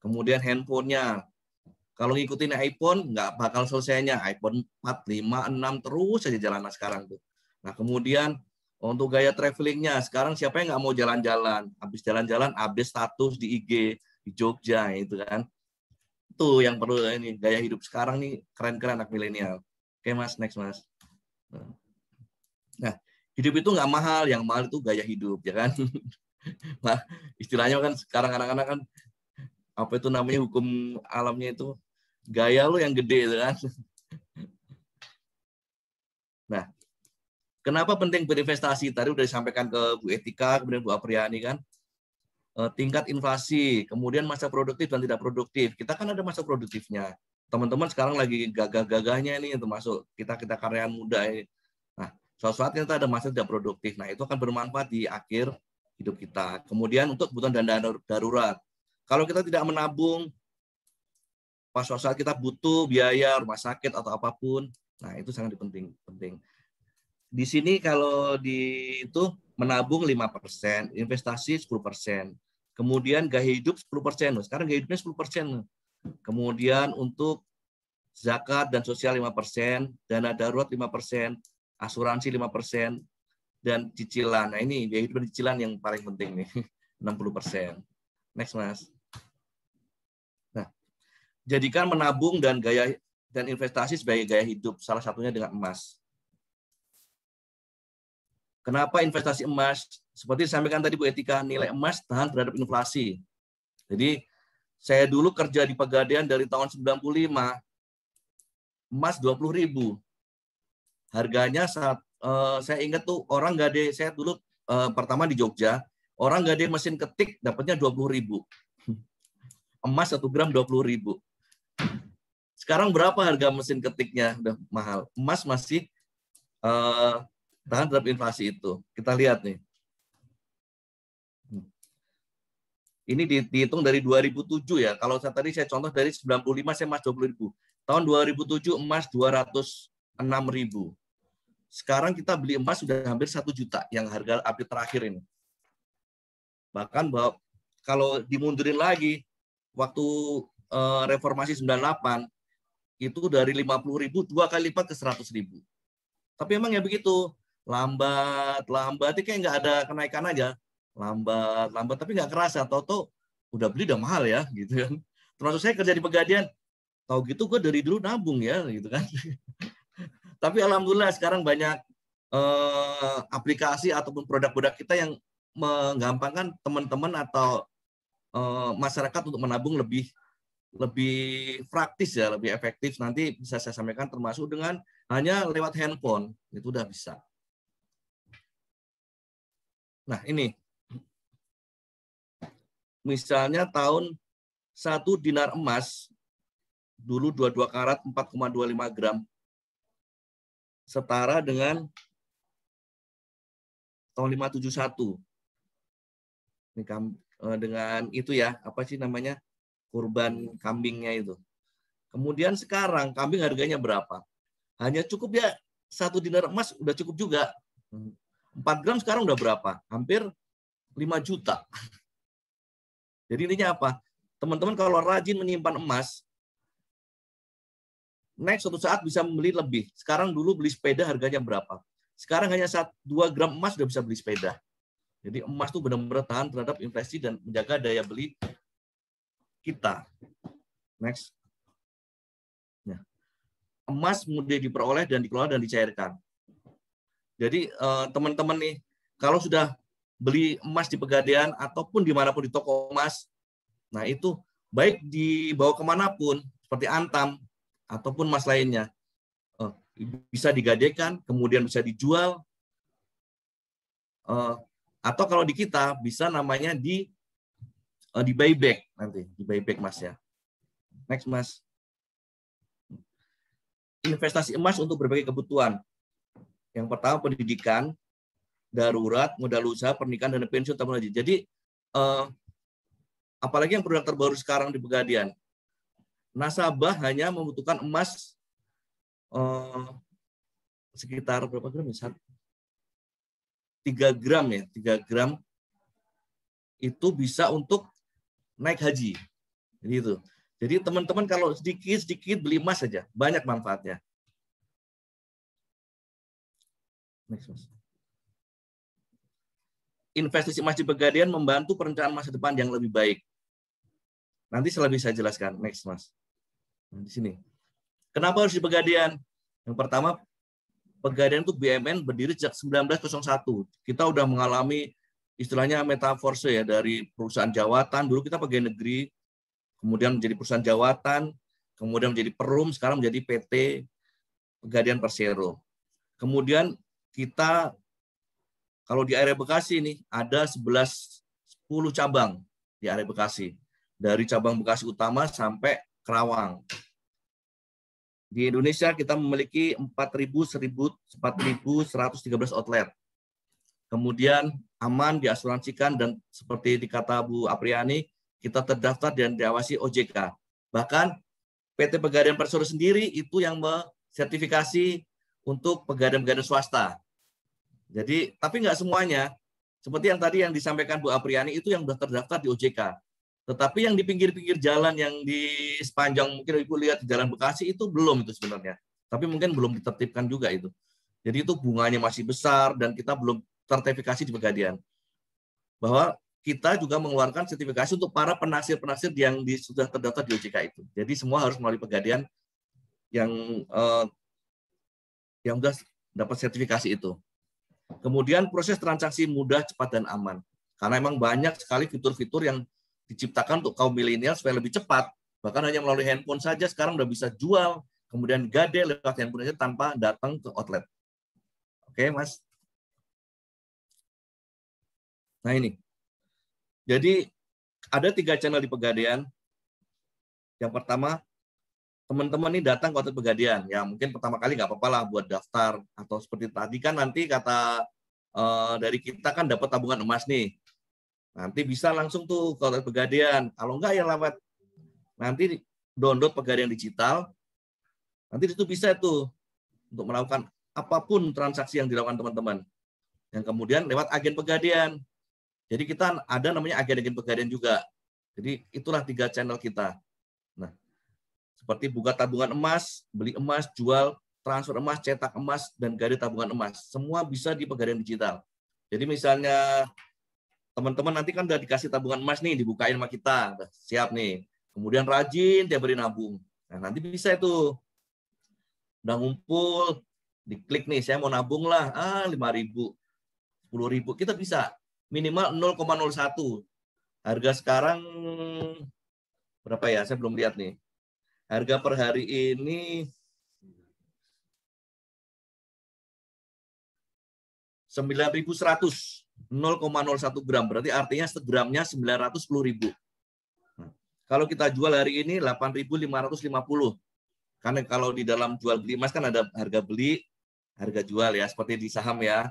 Kemudian handphonenya. Kalau ngikutin iPhone, nggak bakal selesainya. iPhone 4, 5, 6, terus saja jalan sekarang tuh. Nah kemudian untuk gaya travelingnya, sekarang siapa yang nggak mau jalan-jalan? Habis jalan-jalan, habis status di IG, di Jogja, itu kan. Itu yang perlu ini gaya hidup sekarang nih keren-keren anak milenial. Oke mas, next mas. Nah, hidup itu nggak mahal, yang mahal itu gaya hidup, ya kan? *laughs* Nah, istilahnya kan sekarang anak-anak kan apa itu namanya hukum alamnya itu gaya lu yang gede, itu kan? *laughs* Nah, kenapa penting berinvestasi? Tadi udah disampaikan ke Bu Etika, kemudian Bu Apriani kan Eh, tingkat inflasi, kemudian masa produktif dan tidak produktif. Kita kan ada masa produktifnya. Teman-teman sekarang lagi gagah-gagahnya ini termasuk kita kita karyawan muda. Suatu saat kita ada masa tidak produktif. Nah, itu akan bermanfaat di akhir hidup kita. Kemudian untuk kebutuhan dana darurat. Kalau kita tidak menabung pas suatu saat kita butuh biaya rumah sakit atau apa pun, nah itu sangat penting penting. Di sini kalau di itu menabung 5%, investasi 10%. Kemudian gaya hidup 10%. Sekarang gaya hidupnya 10%. Kemudian untuk zakat dan sosial 5%, dana darurat 5%, asuransi 5%, dan cicilan. Nah ini gaya hidup cicilan yang paling penting nih, *laughs* 60%. Next, Mas. Nah, jadikan menabung dan gaya dan investasi sebagai gaya hidup, salah satunya dengan emas. Kenapa investasi emas? Seperti disampaikan tadi Bu Etika, nilai emas tahan terhadap inflasi. Jadi saya dulu kerja di Pegadaian dari tahun 95, emas 20 ribu. Harganya saat uh, saya ingat tuh orang gade, saya dulu uh, pertama di Jogja, orang gade mesin ketik dapatnya 20 ribu. Emas 1 gram 20 ribu. Sekarang berapa harga mesin ketiknya? Udah mahal. Emas masih uh, tahan terhadap inflasi itu. Kita lihat nih. Ini dihitung dari 2007 ya. Kalau saya tadi saya contoh dari 95 saya emas 20 ribu. Tahun 2007 emas 206 ribu. Sekarang kita beli emas sudah hampir satu juta yang harga update terakhir ini. Bahkan bahwa kalau dimundurin lagi waktu eh, reformasi 98 itu dari 50 ribu dua kali lipat ke 100 ribu. Tapi emang ya begitu. Lambat lambat. Itu kayak nggak ada kenaikan aja. Lambat lambat. Tapi nggak kerasa. Tau udah beli udah mahal ya gitu kan. Termasuk saya kerja di Pegadian. Tau gitu gue dari dulu nabung ya gitu kan *laughs* tapi alhamdulillah sekarang banyak eh, aplikasi ataupun produk-produk kita yang menggampangkan teman-teman atau eh, masyarakat untuk menabung lebih lebih praktis ya, lebih efektif. Nanti bisa saya sampaikan termasuk dengan hanya lewat handphone itu udah bisa. Nah, ini. Misalnya tahun satu dinar emas, dulu 22 karat 4,25 gram, setara dengan tahun 571. Ini eh, dengan itu ya, apa sih namanya? kurban kambingnya itu. Kemudian sekarang kambing harganya berapa? Hanya cukup ya satu dinar emas udah cukup juga. 4 gram sekarang udah berapa? Hampir 5 juta. *laughs* Jadi intinya apa? Teman-teman kalau rajin menyimpan emas, next suatu saat bisa membeli lebih. Sekarang dulu beli sepeda harganya berapa? Sekarang hanya 2 gram emas sudah bisa beli sepeda. Jadi emas itu benar-benar tahan terhadap inflasi dan menjaga daya beli kita. Next. Ya. Emas mudah diperoleh dan dikelola dan dicairkan. Jadi eh, teman-teman nih, kalau sudah beli emas di pegadaian ataupun di mana pun di toko emas, nah itu baik dibawa ke mana pun, seperti Antam, ataupun emas lainnya, eh, bisa digadekan, kemudian bisa dijual, eh, atau kalau di kita bisa namanya di uh, di buyback nanti, di buyback Mas ya. Next Mas. Investasi emas untuk berbagai kebutuhan. Yang pertama pendidikan, darurat, modal usaha, pernikahan, dan pensiun, haji. Jadi apalagi yang produk terbaru sekarang di Pegadian, nasabah hanya membutuhkan emas uh, sekitar berapa gram ya? 3 gram ya, 3 gram itu bisa untuk naik haji. Jadi itu. Jadi teman-teman kalau sedikit-sedikit beli emas saja, banyak manfaatnya. Next, mas. Investasi emas di Pegadaian membantu perencanaan masa depan yang lebih baik. Nanti saya jelaskan. Next, Mas. Nah, di sini. Kenapa harus di Pegadaian? Yang pertama, Pegadaian itu BMN berdiri sejak 1901. Kita udah mengalami istilahnya metaforse ya dari perusahaan jawatan. Dulu kita pegawai negeri, kemudian menjadi perusahaan jawatan, kemudian menjadi perum, sekarang menjadi PT Pegadaian Persero. Kemudian kita kalau di area Bekasi ini ada 11 10 cabang di area Bekasi. Dari cabang Bekasi utama sampai Kerawang. Di Indonesia kita memiliki 4.113 outlet. Kemudian aman diasuransikan dan seperti dikata Bu Apriani, kita terdaftar dan diawasi OJK. Bahkan PT Pegadaian Persero sendiri itu yang sertifikasi untuk pegadaian-pegadaian swasta. Jadi, tapi nggak semuanya. Seperti yang tadi yang disampaikan Bu Apriani itu yang sudah terdaftar di OJK. Tetapi yang di pinggir-pinggir jalan yang di sepanjang mungkin Ibu lihat di Jalan Bekasi itu belum itu sebenarnya. Tapi mungkin belum ditertibkan juga itu. Jadi itu bunganya masih besar dan kita belum sertifikasi di Pegadian. Bahwa kita juga mengeluarkan sertifikasi untuk para penasir-penasir yang sudah terdaftar di OJK itu. Jadi semua harus melalui Pegadian yang eh, yang sudah dapat sertifikasi itu. Kemudian proses transaksi mudah, cepat, dan aman. Karena memang banyak sekali fitur-fitur yang diciptakan untuk kaum milenial supaya lebih cepat. Bahkan hanya melalui handphone saja sekarang udah bisa jual, kemudian gade lewat handphone saja tanpa datang ke outlet. Oke, Mas. Nah ini. Jadi ada tiga channel di Pegadaian. Yang pertama, teman-teman ini datang ke outlet Pegadaian. Ya mungkin pertama kali nggak apa-apa lah buat daftar atau seperti tadi kan nanti kata uh, dari kita kan dapat tabungan emas nih. Nanti bisa langsung tuh kalau pegadaian. Kalau enggak ya lewat nanti download pegadaian digital. Nanti itu bisa tuh untuk melakukan apa pun transaksi yang dilakukan teman-teman. Yang kemudian lewat agen pegadaian. Jadi kita ada namanya agen-agen pegadaian juga. Jadi itulah tiga channel kita. Nah, seperti buka tabungan emas, beli emas, jual, transfer emas, cetak emas, dan gade tabungan emas. Semua bisa di pegadaian digital. Jadi misalnya teman-teman nanti kan udah dikasih tabungan emas nih, dibukain sama kita, siap nih. Kemudian rajin tiap hari nabung. Nah, nanti bisa itu. Udah ngumpul, diklik nih, saya mau nabung lah, ah 5 ribu, 10 ribu, kita bisa. Minimal 0,01. Harga sekarang berapa ya? Saya belum lihat nih. Harga per hari ini 9.100 0,01 gram. Berarti artinya segramnya 910 ribu. Nah, kalau kita jual hari ini 8.550. Karena kalau di dalam jual beli emas kan ada harga beli, harga jual ya, seperti di saham ya.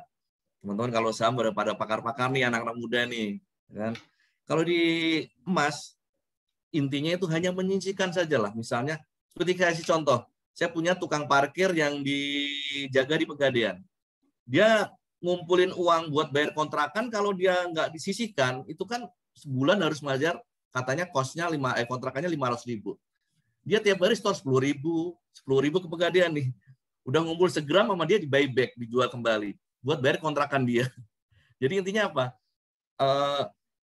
Teman-teman kalau saham pada pakar-pakar nih, anak-anak muda nih. Kan? Kalau di emas, intinya itu hanya menyisihkan saja lah. Misalnya, seperti saya kasih contoh, saya punya tukang parkir yang dijaga di Pegadaian. Dia ngumpulin uang buat bayar kontrakan kalau dia nggak disisihkan itu kan sebulan harus mengajar katanya kosnya lima eh kontrakannya lima ratus ribu. Dia tiap hari store sepuluh ribu, sepuluh ribu ke pegadaian nih. Udah ngumpul segram sama dia di buyback, dijual kembali buat bayar kontrakan dia. *laughs* Jadi intinya apa? Uh,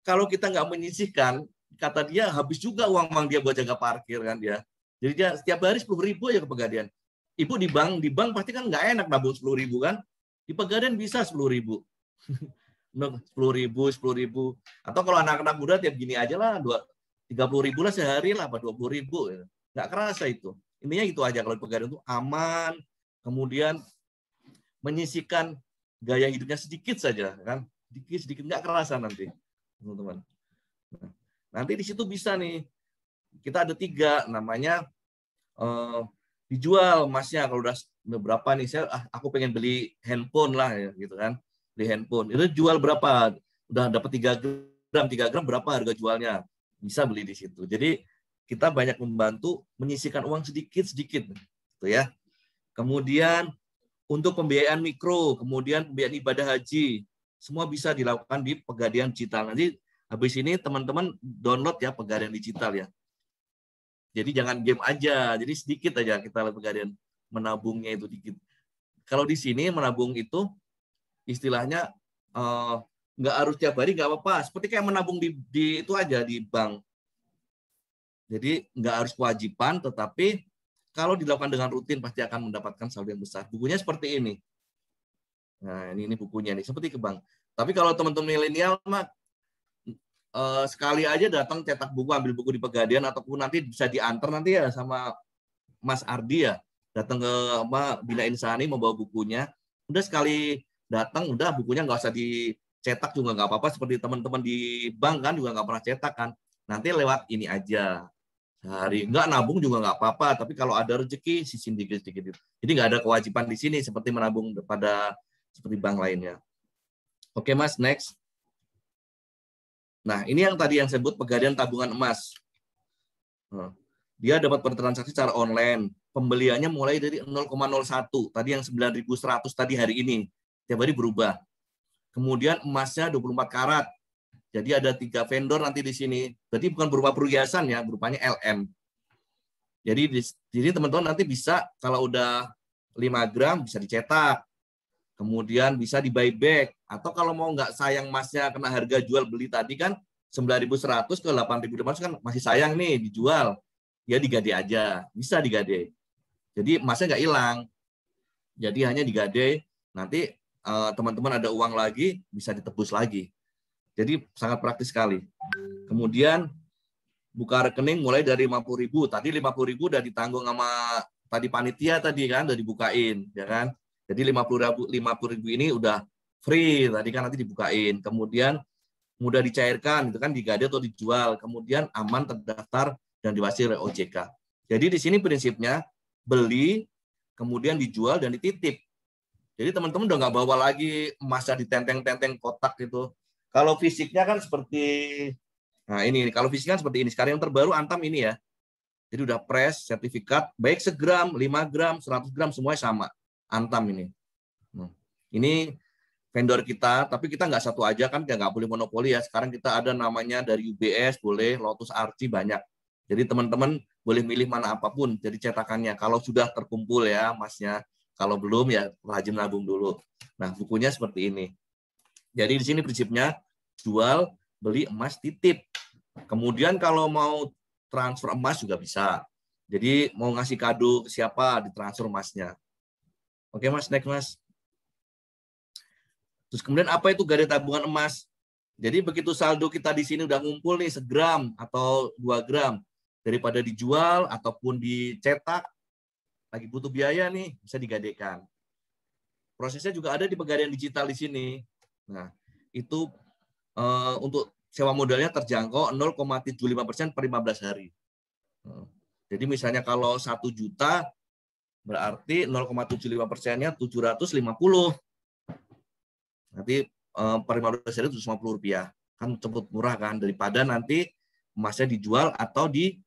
kalau kita nggak menyisihkan, kata dia habis juga uang uang dia buat jaga parkir kan dia. Jadi dia setiap hari sepuluh ribu aja ke pegadaian. Ibu di bank, di bank pasti kan nggak enak nabung sepuluh ribu kan. Di pegadaian bisa sepuluh ribu. *laughs* sepuluh ribu, sepuluh ribu. Atau kalau anak-anak muda tiap gini aja lah, dua tiga puluh ribu lah sehari lah, apa dua puluh ribu. Ya. Nggak kerasa itu. Intinya itu aja kalau pegadaian itu aman, kemudian menyisikan gaya hidupnya sedikit saja kan, sedikit sedikit nggak kerasa nanti, teman-teman. Nah, nanti di situ bisa nih, kita ada tiga, namanya uh, dijual emasnya kalau udah berapa nih saya ah, aku pengen beli handphone lah ya gitu kan di handphone. Itu jual berapa? Udah dapat 3 gram, 3 gram berapa harga jualnya? Bisa beli di situ. Jadi kita banyak membantu menyisihkan uang sedikit-sedikit gitu ya. Kemudian untuk pembiayaan mikro, kemudian pembiayaan ibadah haji, semua bisa dilakukan di Pegadaian Digital. Nanti habis ini teman-teman download ya Pegadaian Digital ya. Jadi jangan game aja, jadi sedikit aja kita Pegadaian menabungnya itu dikit. Kalau di sini menabung itu istilahnya eh, nggak uh, harus tiap hari nggak apa-apa. Seperti kayak menabung di, di itu aja di bank. Jadi nggak harus kewajiban tetapi kalau dilakukan dengan rutin pasti akan mendapatkan saldo yang besar. Bukunya seperti ini. Nah ini ini bukunya nih seperti ke bank. Tapi kalau teman-teman milenial mah uh, sekali aja datang cetak buku ambil buku di pegadaian ataupun nanti bisa diantar nanti ya sama Mas Ardi ya. Datang ke apa Bina Insani membawa bukunya. Udah sekali datang udah bukunya nggak usah dicetak juga nggak apa-apa. Seperti teman-teman di bank kan juga nggak pernah cetak kan. Nanti lewat ini aja. Sehari nggak nabung juga nggak apa-apa. Tapi kalau ada rezeki sisin dikit sedikit jadi nggak ada kewajiban di sini seperti menabung pada seperti bank lainnya. Oke mas next nah ini yang tadi yang sebut pegadaian tabungan emas dia dapat bertransaksi secara online pembeliannya mulai dari 0,01 tadi yang 9.100 tadi hari ini tiap hari berubah. Kemudian emasnya 24 karat. Jadi ada tiga vendor nanti di sini. Berarti bukan berupa perhiasan ya, berupanya LM. Jadi di sini teman-teman nanti bisa kalau udah 5 gram bisa dicetak. Kemudian bisa di buyback. Atau kalau mau nggak sayang emasnya kena harga jual beli tadi kan 9.100 ke 8.500 kan masih sayang nih dijual. Ya digade aja. Bisa digade. Jadi emasnya nggak hilang. Jadi hanya digade. Nanti Eh, teman-teman ada uang lagi bisa ditebus lagi. Jadi sangat praktis sekali. Kemudian buka rekening mulai dari 50 ribu. Tadi 50 ribu udah ditanggung sama tadi panitia tadi kan, udah dibukain, ya kan. Jadi 50 ribu, 50 ribu ini udah free, tadi kan nanti dibukain. Kemudian mudah dicairkan, itu kan digade atau dijual. Kemudian aman terdaftar dan diwasi oleh OJK. Jadi di sini prinsipnya beli, kemudian dijual dan dititip. Jadi teman-teman udah nggak bawa lagi emasnya di tenteng-tenteng kotak gitu. Kalau fisiknya kan seperti nah ini kalau fisiknya kan seperti ini. Sekarang yang terbaru Antam ini ya. Jadi udah press sertifikat baik segram, 5 gram, 100 gram semuanya sama. Antam ini. Nah, ini vendor kita, tapi kita nggak satu aja kan, nggak boleh monopoli ya. Sekarang kita ada namanya dari UBS, boleh Lotus Archie banyak. Jadi teman-teman boleh milih mana apa pun jadi cetakannya. Kalau sudah terkumpul ya masnya kalau belum ya rajin nabung dulu. Nah, bukunya seperti ini. Jadi di sini prinsipnya jual, beli emas titip. Kemudian kalau mau transfer emas juga bisa. Jadi mau ngasih kado ke siapa ditransfer emasnya. Oke Mas, next Mas. Terus kemudian apa itu gada tabungan emas? Jadi begitu saldo kita di sini udah ngumpul nih segram atau dua gram, daripada dijual ataupun dicetak, lagi butuh biaya nih, bisa digadekan. Prosesnya juga ada di pegadaian digital di sini. Nah, itu uh, untuk sewa modalnya terjangkau 0,75 persen per 15 hari. Uh, jadi misalnya kalau satu juta berarti 0,75 persennya 750. Nanti uh, per 15 hari 750 rupiah. Kan cepet murah kan daripada nanti emasnya dijual atau di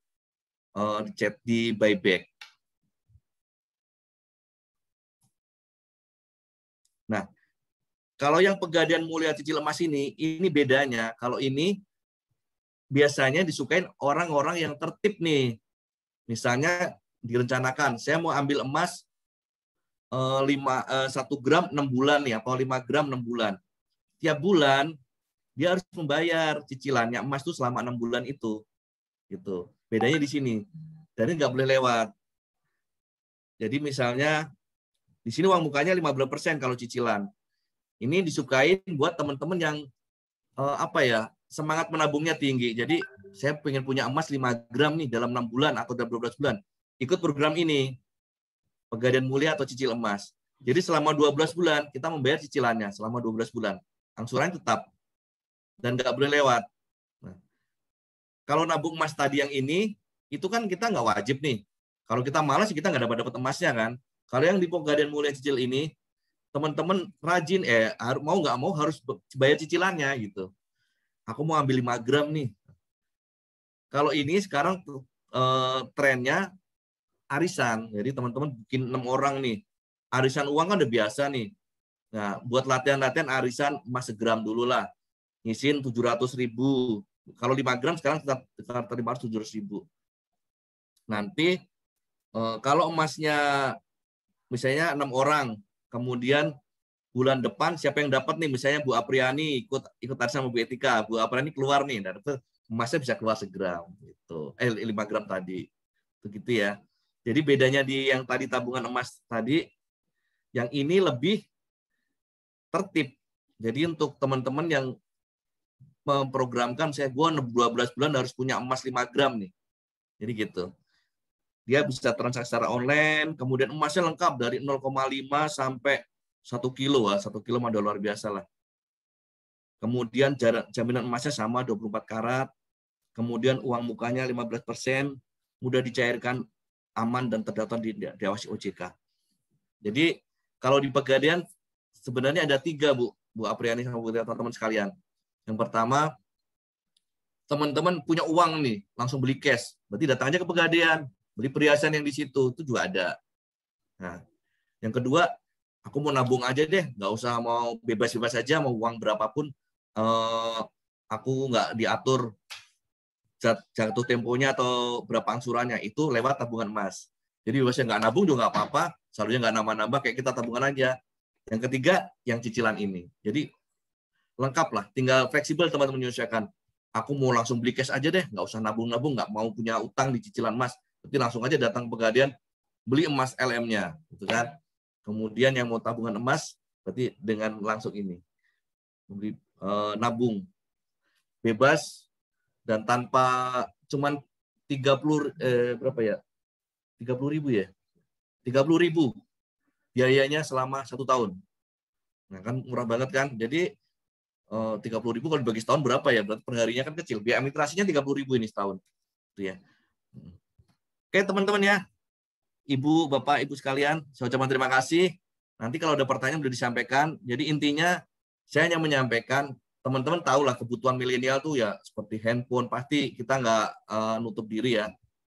chat, di buyback. Nah, kalau yang pegadaian mulia cicil emas ini, ini bedanya. Kalau ini biasanya disukain orang-orang yang tertib nih. Misalnya direncanakan, saya mau ambil emas eh, lima eh, satu gram enam bulan nih atau lima gram enam bulan. Tiap bulan dia harus membayar cicilannya emas itu selama enam bulan itu. Gitu. Bedanya di sini. Dan nggak boleh lewat. Jadi misalnya di sini uang mukanya 15% kalau cicilan. Ini disukain buat teman-teman yang eh, apa ya semangat menabungnya tinggi. Jadi saya pengen punya emas 5 gram nih dalam enam bulan atau dalam 12 bulan. Ikut program ini. Pegadaian mulia atau cicil emas. Jadi selama 12 bulan kita membayar cicilannya selama 12 bulan. Angsuran tetap. Dan nggak boleh lewat. Nah, kalau nabung emas tadi yang ini, itu kan kita nggak wajib nih. Kalau kita malas, kita nggak dapat dapat emasnya kan. Kalau yang di Pegadaian Mulia Cicil ini, teman-teman rajin, eh mau nggak mau harus bayar cicilannya gitu aku mau ambil 5 gram nih. Kalau ini sekarang eh, trennya arisan. Jadi teman-teman bikin enam orang nih. Arisan uang kan udah biasa nih. Nah, buat latihan-latihan arisan emas segram dulu lah. Ngisin 700 ribu. Kalau 5 gram sekarang kita terima 700 ribu. Nanti eh, kalau emasnya misalnya enam orang, kemudian bulan depan siapa yang dapat nih misalnya Bu Apriani ikut ikut tadi sama Bu Etika Bu Apriani keluar nih dan itu emasnya bisa keluar segram gitu eh 5 gram tadi begitu ya jadi bedanya di yang tadi tabungan emas tadi yang ini lebih tertib jadi untuk teman-teman yang memprogramkan saya gua 12 bulan harus punya emas 5 gram nih jadi gitu dia bisa transaksi secara online kemudian emasnya lengkap dari 0,5 sampai satu kilo lah, satu kilo mah luar biasa lah. Kemudian jarak jaminan emasnya sama 24 karat. Kemudian uang mukanya 15 persen, mudah dicairkan, aman dan terdaftar di diawasi OJK. Jadi kalau di Pegadaian sebenarnya ada tiga bu, Bu Apriani sama Bu teman-teman sekalian. Yang pertama teman-teman punya uang nih, langsung beli cash. Berarti datang aja ke Pegadaian, beli perhiasan yang di situ, itu juga ada. Nah, yang kedua aku mau nabung aja deh, nggak usah mau bebas-bebas saja, mau uang berapapun, eh, aku nggak diatur jatuh temponya atau berapa angsurannya, itu lewat tabungan emas. Jadi biasanya nggak nabung juga nggak apa-apa, seharusnya nggak nambah-nambah kayak kita tabungan aja. Yang ketiga, yang cicilan ini. Jadi lengkap lah, tinggal fleksibel teman-teman menyesuaikan. Aku mau langsung beli cash aja deh, nggak usah nabung-nabung, nggak mau punya utang di cicilan emas. Jadi langsung aja datang pegadian, beli emas LM-nya, gitu kan? Kemudian yang mau tabungan emas berarti dengan langsung ini membeli eh, nabung bebas dan tanpa cuman 30 eh, berapa ya? 30 ribu ya? 30 ribu biayanya selama satu tahun. Nah kan murah banget kan? Jadi eh, 30 ribu kalau dibagi setahun berapa ya? Berarti perharinya kan kecil. Biaya administrasinya 30 ribu ini setahun. Itu ya. Oke teman-teman ya. Ibu, Bapak, Ibu sekalian, saya ucapkan terima kasih. Nanti kalau ada pertanyaan sudah disampaikan. Jadi intinya saya hanya menyampaikan teman-teman tahu lah kebutuhan milenial tuh ya seperti handphone pasti kita nggak uh, nutup diri ya.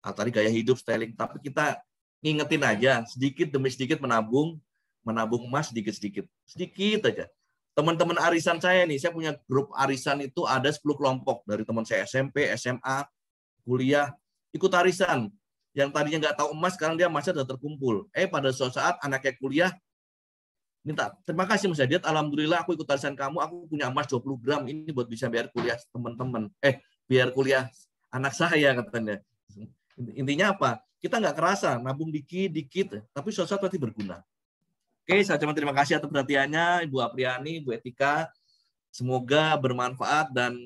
Ah, tadi gaya hidup, styling, tapi kita ngingetin aja sedikit demi sedikit menabung, menabung emas sedikit-sedikit, sedikit aja. Teman-teman arisan saya nih, saya punya grup arisan itu ada 10 kelompok dari teman saya SMP, SMA, kuliah, ikut arisan yang tadinya nggak tahu emas sekarang dia emasnya sudah terkumpul. Eh pada suatu saat anaknya kuliah minta terima kasih Mas Adiat, alhamdulillah aku ikut arisan kamu, aku punya emas 20 gram ini buat bisa biar kuliah teman-teman. Eh biar kuliah anak saya katanya. Intinya apa? Kita nggak kerasa nabung dikit-dikit, tapi suatu saat pasti berguna. Oke, saya cuma terima kasih atas perhatiannya Ibu Apriani, Ibu Etika. Semoga bermanfaat dan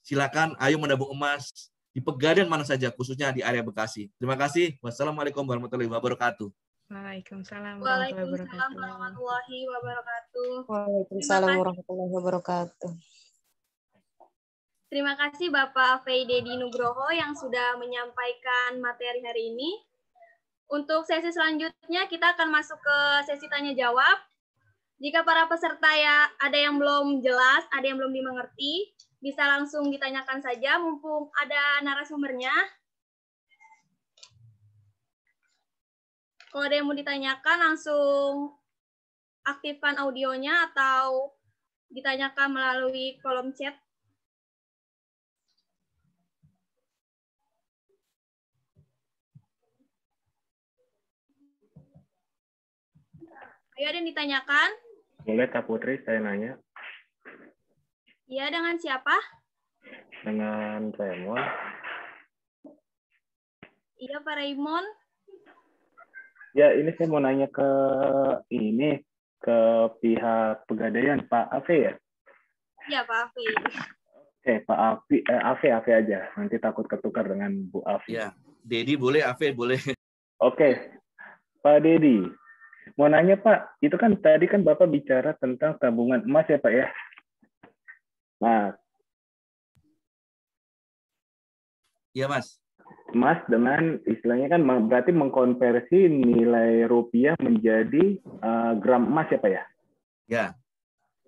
silakan ayo menabung emas di Pegadaian mana saja, khususnya di area Bekasi. Terima kasih. Wassalamualaikum warahmatullahi wabarakatuh. Waalaikumsalam warahmatullahi wabarakatuh. Waalaikumsalam warahmatullahi wabarakatuh. Terima kasih Bapak Feide Nugroho yang sudah menyampaikan materi hari ini. Untuk sesi selanjutnya kita akan masuk ke sesi tanya jawab. Jika para peserta ya ada yang belum jelas, ada yang belum dimengerti, bisa langsung ditanyakan saja mumpung ada narasumbernya. Kalau ada yang mau ditanyakan langsung aktifkan audionya atau ditanyakan melalui kolom chat. Ayo ada yang ditanyakan? Boleh Kak Putri saya nanya. Iya, dengan siapa? Dengan Raymond. Iya, Pak Raymond. Ya ini saya mau nanya ke ini ke pihak pegadaian Pak Afe ya. Iya, Pak Afi. Eh Pak Afi, eh, Afe Afe aja. Nanti takut ketukar dengan Bu Afi. Ya, Dedi boleh, Ave boleh. Oke, Pak Dedi. Mau nanya Pak, itu kan tadi kan Bapak bicara tentang tabungan emas ya Pak ya. Nah, Iya, Mas. Emas dengan istilahnya kan berarti mengkonversi nilai rupiah menjadi eh, gram emas ya Pak ya. Ya.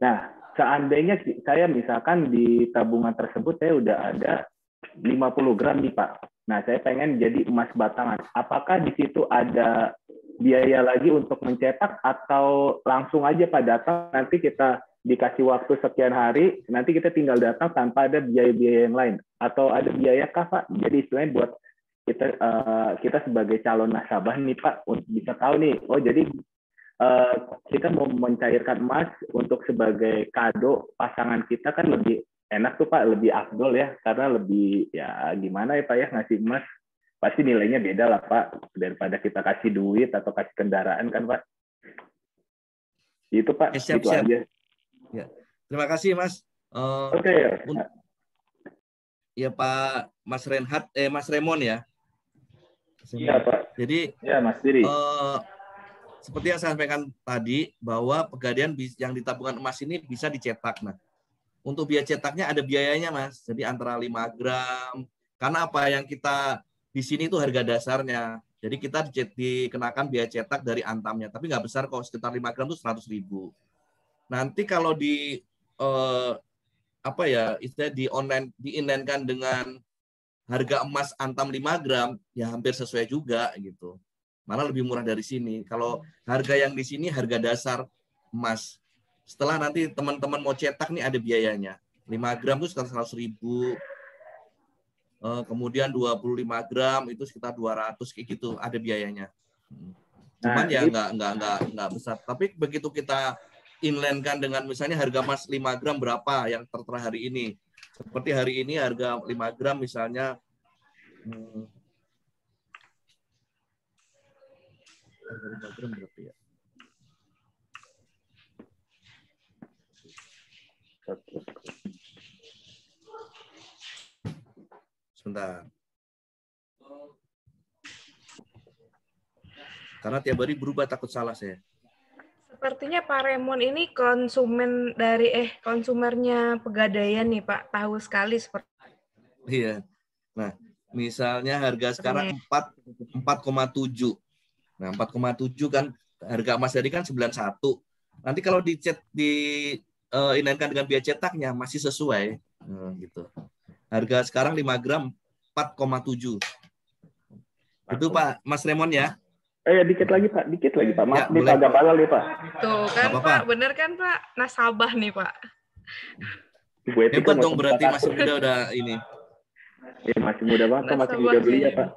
Nah, seandainya saya misalkan di tabungan tersebut saya udah ada 50 gram nih Pak. Nah, saya pengen jadi emas batangan. Apakah di situ ada biaya lagi untuk mencetak atau langsung aja Pak datang nanti kita dikasih waktu sekian hari, nanti kita tinggal datang tanpa ada biaya-biaya yang lain atau ada biaya kah Pak? Jadi istilahnya buat kita eh, kita sebagai calon nasabah nih Pak untuk bisa tahu nih, oh jadi eh, kita mau mencairkan emas untuk sebagai kado pasangan kita kan lebih enak tuh Pak, lebih afdol ya karena lebih ya gimana ya Pak ya ngasih emas pasti nilainya beda lah Pak daripada kita kasih duit atau kasih kendaraan kan Pak. Itu Pak, Eh, siap, itu siap. aja. Terima kasih, Mas. Eh, Oke, Un- ya Pak Mas Renhat, eh Mas Remon ya. Iya Pak. Jadi Ya Mas Diri. eh, seperti yang saya sampaikan tadi bahwa pegadaian yang di tabungan emas ini bisa dicetak. Nah, untuk biaya cetaknya ada biayanya, Mas. Jadi antara 5 gram. Karena apa yang kita di sini itu harga dasarnya. Jadi kita dikenakan biaya cetak dari antamnya, tapi nggak besar kok sekitar 5 gram itu 100 ribu. Nanti kalau di eh, apa ya istilah di online diinlinkan dengan harga emas antam 5 gram ya hampir sesuai juga gitu. Malah lebih murah dari sini. Kalau harga yang di sini harga dasar emas. Setelah nanti teman-teman mau cetak nih ada biayanya. 5 gram itu sekitar 100 ribu. Eh, kemudian 25 gram itu sekitar 200 kayak gitu ada biayanya. Hmm. cuman Nah, ya nggak nggak nggak nggak besar. Tapi begitu kita inline-kan dengan misalnya harga emas 5 gram berapa yang tertera hari ini. Seperti hari ini harga 5 gram misalnya harga 5 gram berapa ya? Sebentar. Karena tiap hari berubah takut salah saya. Sepertinya Pak Remon ini konsumen dari eh konsumernya pegadaian nih Pak, tahu sekali seperti Iya. Nah, misalnya harga sekarang 4 4,7. Nah, 4,7 kan harga emas tadi kan 91. Nanti kalau dicet di eh, inlinkan dengan biaya cetaknya masih sesuai Nah, gitu. Harga sekarang 5 gram 4,7. Itu Pak Mas Remon ya. Eh, dikit lagi Pak, dikit lagi Pak. Maaf Ya, nih. Pak, agak bawal nih Pak. Tuh kan. Pak, bener kan Pak? Nasabah nih Pak. Ibu Etika Hebat masih dong berarti muda, masih muda udah ini. Ya, masih muda banget, Pak. masih Nasabah muda beli ya nih. Pak.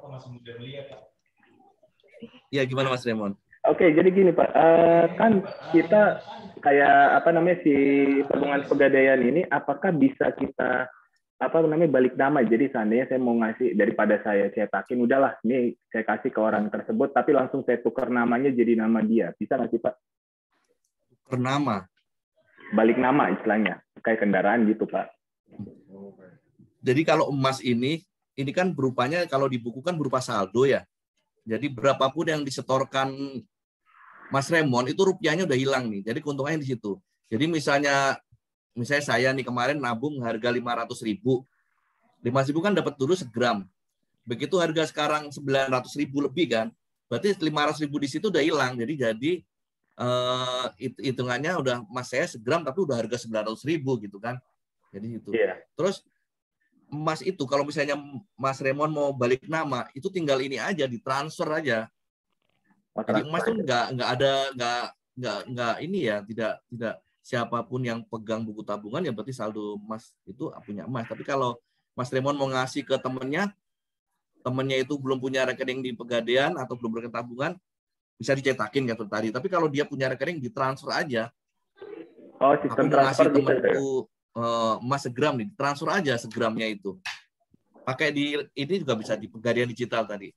Ya gimana Mas Remon? Oke, jadi gini Pak, Eh, kan kita kayak apa namanya si tabungan pegadaian ini, apakah bisa kita apa namanya balik nama? Jadi seandainya saya mau ngasih daripada saya cetakin, udahlah, ini saya kasih ke orang tersebut, tapi langsung saya tukar namanya jadi nama dia, bisa nggak sih Pak? Pernama. Balik nama istilahnya, kayak kendaraan gitu Pak. Jadi kalau emas ini, ini kan berupanya kalau dibukukan berupa saldo ya. Jadi berapapun yang disetorkan Mas Remon itu rupiahnya udah hilang nih. Jadi keuntungannya di situ. Jadi misalnya misalnya saya nih kemarin nabung harga 500 ribu. 500 ribu kan dapat dulu segram. Begitu harga sekarang 900 ribu lebih kan. Berarti 500 ribu di situ udah hilang. Jadi jadi eh, hit- hitungannya udah mas saya segram tapi udah harga 900 ribu gitu kan. Jadi itu. Iya. Terus emas itu kalau misalnya Mas Remon mau balik nama itu tinggal ini aja ditransfer aja. Jadi emas tuh nggak nggak ada nggak nggak nggak ini ya tidak tidak siapa pun yang pegang buku tabungan ya berarti saldo emas itu punya emas. Tapi kalau Mas Remon mau ngasih ke temennya, temennya itu belum punya rekening di pegadaian atau belum berrekening tabungan, bisa dicetakin kayak tadi. Tapi kalau dia punya rekening ditransfer aja. Oh, sistem Aku mau transfer ngasih gitu. ya? temanku eh, emas segram nih, transfer aja segramnya itu. Pakai di ini juga bisa di pegadaian digital tadi.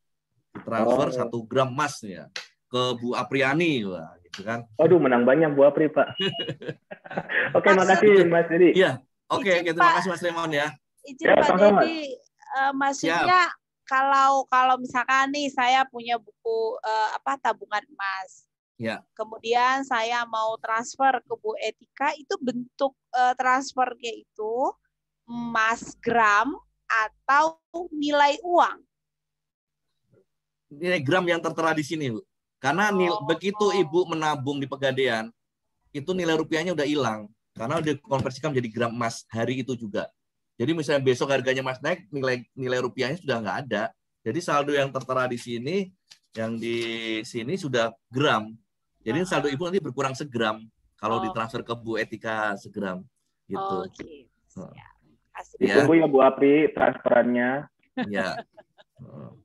Transfer Oh. satu gram emas ya ke Bu Apriani, wah gitu kan. Waduh, menang banyak Bu Apri, Pak. *laughs* Oke, Maksud- makasih Mas Dedi. Iya, oke, oke, terima kasih Mas Raymond ya. Izin Ya, Pak. Dedi, eh, maksudnya kalau kalau misalkan nih saya punya buku eh, apa tabungan emas, Ya. kemudian saya mau transfer ke Bu Etika, itu bentuk eh, transfernya itu emas gram atau nilai uang. Nilai gram yang tertera di sini, Bu. Karena nil- Oh. begitu Ibu menabung di pegadaian, itu nilai rupiahnya udah hilang. Karena udah dikonversikan menjadi gram emas hari itu juga. Jadi misalnya besok harganya emas naik, nilai nilai rupiahnya sudah nggak ada. Jadi saldo yang tertera di sini, yang di sini sudah gram. Jadi saldo Ibu nanti berkurang segram kalau Oh. ditransfer ke Bu Etika segram. Gitu. Oke. Oh. Kasih Ya. Ditunggu ya Bu Apri transferannya. Ya. *laughs*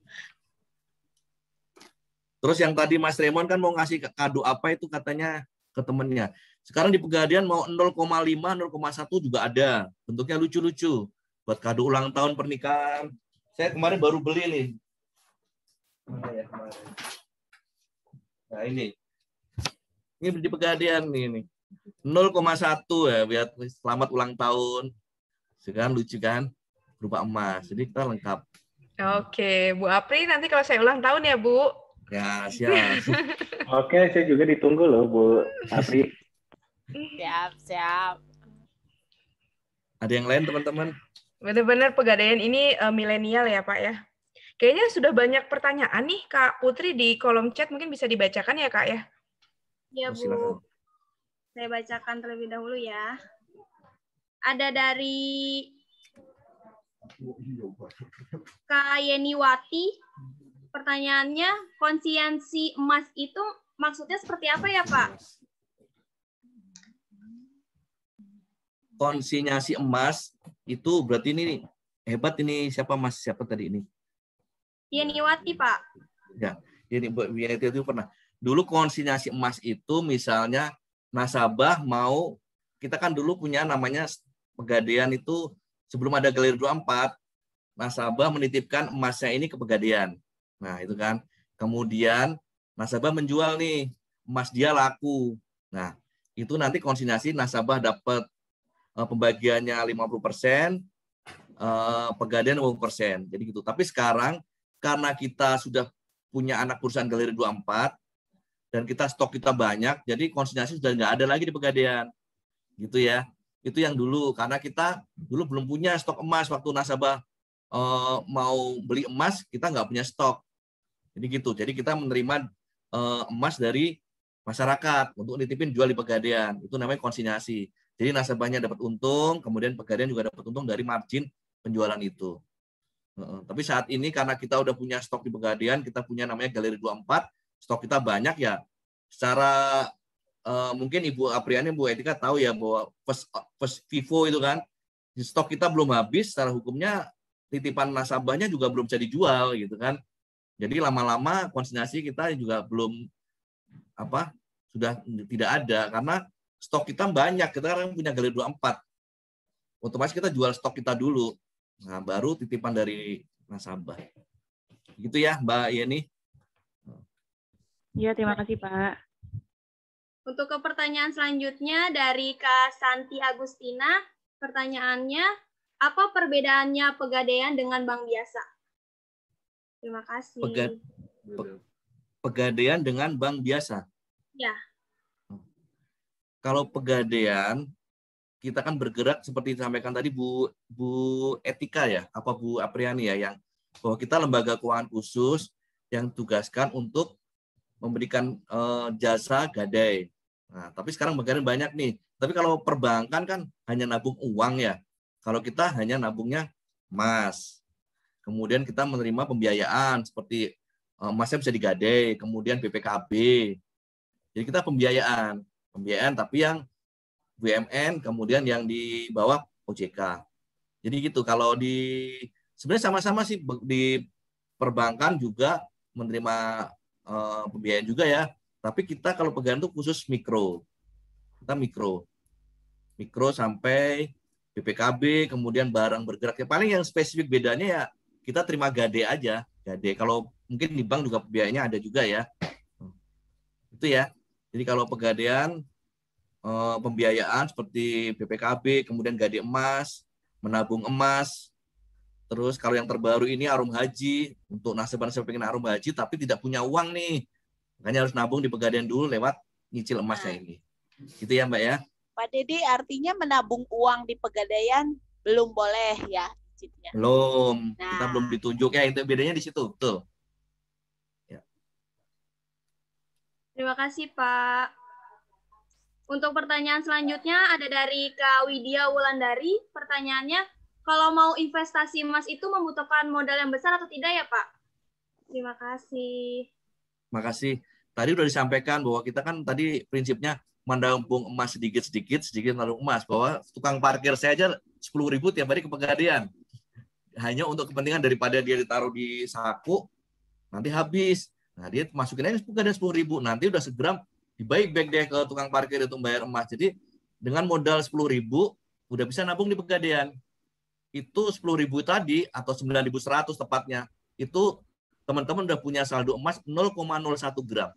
Terus yang tadi Mas Raymond kan mau ngasih kado apa itu katanya ke temennya. Sekarang di Pegadaian mau 0,5, 0,1 juga ada. Bentuknya lucu-lucu. Buat kado ulang tahun pernikahan. Saya kemarin baru beli nih. Ya? Nah ini. Ini di Pegadaian nih. nih. 0,1 ya. Biar selamat ulang tahun. Sekarang lucu kan? Berupa emas. Jadi kita lengkap. Oke, Bu Apri nanti kalau saya ulang tahun ya, Bu. Ya, siap. *laughs* Oke, saya juga ditunggu loh Bu Apri. Siap, siap. Ada yang lain teman-teman? Benar-benar pegadaian ini eh, milenial ya, Pak ya. Kayaknya sudah banyak pertanyaan nih, Kak Putri di kolom chat mungkin bisa dibacakan ya, Kak ya. Ya, Oh, silakan. Bu. Saya bacakan terlebih dahulu ya. Ada dari Kak Yeniwati. Pertanyaannya, konsiensi emas itu maksudnya seperti apa ya, Pak? Konsinyasi emas itu berarti ini nih, hebat ini siapa Mas? Siapa tadi ini? Yeniwati, Pak. Ini Bu Wiyanti itu pernah. Dulu konsinyasi emas itu misalnya nasabah mau kita kan dulu punya namanya pegadaian itu sebelum ada galeri 24 nasabah menitipkan emasnya ini ke pegadaian. Nah, itu kan. Kemudian nasabah menjual nih, emas dia laku. Nah, itu nanti konsinyasi nasabah dapat eh, pembagiannya 50%, eh, pegadaian 50%. Jadi gitu. Tapi sekarang karena kita sudah punya anak perusahaan galeri 24 dan kita stok kita banyak, jadi konsinyasi sudah nggak ada lagi di pegadaian. Gitu ya. Itu yang dulu karena kita dulu belum punya stok emas waktu nasabah eh, mau beli emas, kita nggak punya stok. Jadi gitu. Jadi kita menerima eh, emas dari masyarakat untuk nitipin jual di pegadaian. Itu namanya konsinyasi. Jadi nasabahnya dapat untung, kemudian pegadaian juga dapat untung dari margin penjualan itu. Heeh. Tapi saat ini karena kita udah punya stok di pegadaian, kita punya namanya Galeri 24, stok kita banyak ya. Secara eh, mungkin Ibu Apriani, Bu Etika tahu ya bahwa first, first Vivo itu kan, stok kita belum habis, secara hukumnya titipan nasabahnya juga belum bisa dijual gitu kan. Jadi lama-lama konsinyasi kita juga belum apa sudah tidak ada karena stok kita banyak. Kita kan punya Galeri 24. Otomatis kita jual stok kita dulu. Nah, baru titipan dari nasabah. Gitu ya, Mbak Yeni. Iya, terima kasih, Pak. Untuk ke pertanyaan selanjutnya dari Kak Santi Agustina, pertanyaannya, apa perbedaannya pegadaian dengan bank biasa? Terima kasih. Pega- pe- pegadaian dengan bank biasa. Ya. Kalau pegadaian, kita kan bergerak seperti disampaikan tadi Bu Bu Etika ya, apa Bu Apriani ya, yang bahwa kita lembaga keuangan khusus yang tugaskan untuk memberikan eh, jasa gadai. Nah, tapi sekarang pegadaian banyak nih. Tapi kalau perbankan kan hanya nabung uang ya. Kalau kita hanya nabungnya emas. Kemudian kita menerima pembiayaan seperti eh, emasnya bisa digadai, kemudian BPKB. Jadi kita pembiayaan, pembiayaan tapi yang BUMN, kemudian yang di bawah OJK. Jadi gitu. Kalau di sebenarnya sama-sama sih di perbankan juga menerima uh, pembiayaan juga ya. Tapi kita kalau pegangan itu khusus mikro. Kita mikro. Mikro sampai BPKB, kemudian barang bergerak. Ya, paling yang spesifik bedanya ya kita terima gade aja. Gade. Kalau mungkin di bank juga pembiayaannya ada juga ya. Itu ya. Jadi kalau pegadaian uh, pembiayaan seperti BPKB, kemudian gade emas, menabung emas, Terus kalau yang terbaru ini Arum Haji untuk nasabah-nasabah pengen Arum Haji tapi tidak punya uang nih. Makanya harus nabung di Pegadaian dulu lewat nyicil emasnya nah. ini. Gitu ya Mbak ya. Pak Dedi artinya menabung uang di Pegadaian belum boleh ya cicitnya. Belum. Nah. Kita belum ditunjuk ya itu bedanya di situ. Betul. Ya. Terima kasih Pak. Untuk pertanyaan selanjutnya ada dari Kak Widya Wulandari. Pertanyaannya, kalau mau investasi emas itu membutuhkan modal yang besar atau tidak ya Pak? Terima kasih. Terima kasih. Tadi sudah disampaikan bahwa kita kan tadi prinsipnya mendampung emas sedikit-sedikit, sedikit lalu emas. Bahwa tukang parkir saya aja 10 ribu tiap hari ke pegadaian. Hanya untuk kepentingan daripada dia ditaruh di saku, nanti habis. Nah dia masukin aja pegadaian 10 ribu, nanti udah segram dibaik-baik deh ke tukang parkir itu bayar emas. Jadi dengan modal 10 ribu, udah bisa nabung di pegadaian itu 10.000 tadi atau 9.100 tepatnya itu teman-teman udah punya saldo emas 0,01 gram.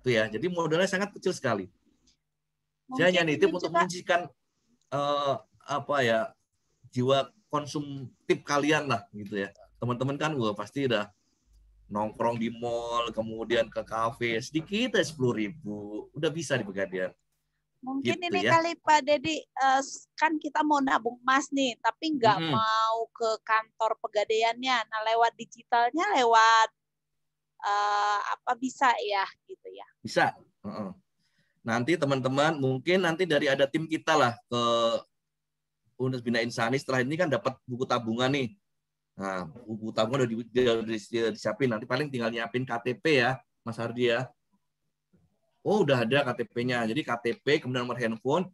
Itu ya. Jadi modalnya sangat kecil sekali. Saya hanya nitip untuk menunjukkan uh, apa ya jiwa konsumtif kalian lah gitu ya. Teman-teman kan gua pasti udah nongkrong di mall, kemudian ke kafe, sedikit ya sepuluh ribu, udah bisa di Pegadaian. Mungkin gitu ini ya. kali Pak Dedi uh, kan kita mau nabung emas nih, tapi nggak hmm. mau ke kantor pegadaiannya. Nah lewat digitalnya lewat uh, apa bisa ya gitu ya? Bisa. Uh -uh. Nanti teman-teman mungkin nanti dari ada tim kita lah ke Unes Bina Insani setelah ini kan dapat buku tabungan nih. Nah, buku tabungan udah, di, udah, udah disiapin. Nanti paling tinggal nyiapin KTP ya, Mas Hardi ya oh udah ada KTP-nya. Jadi KTP kemudian nomor handphone.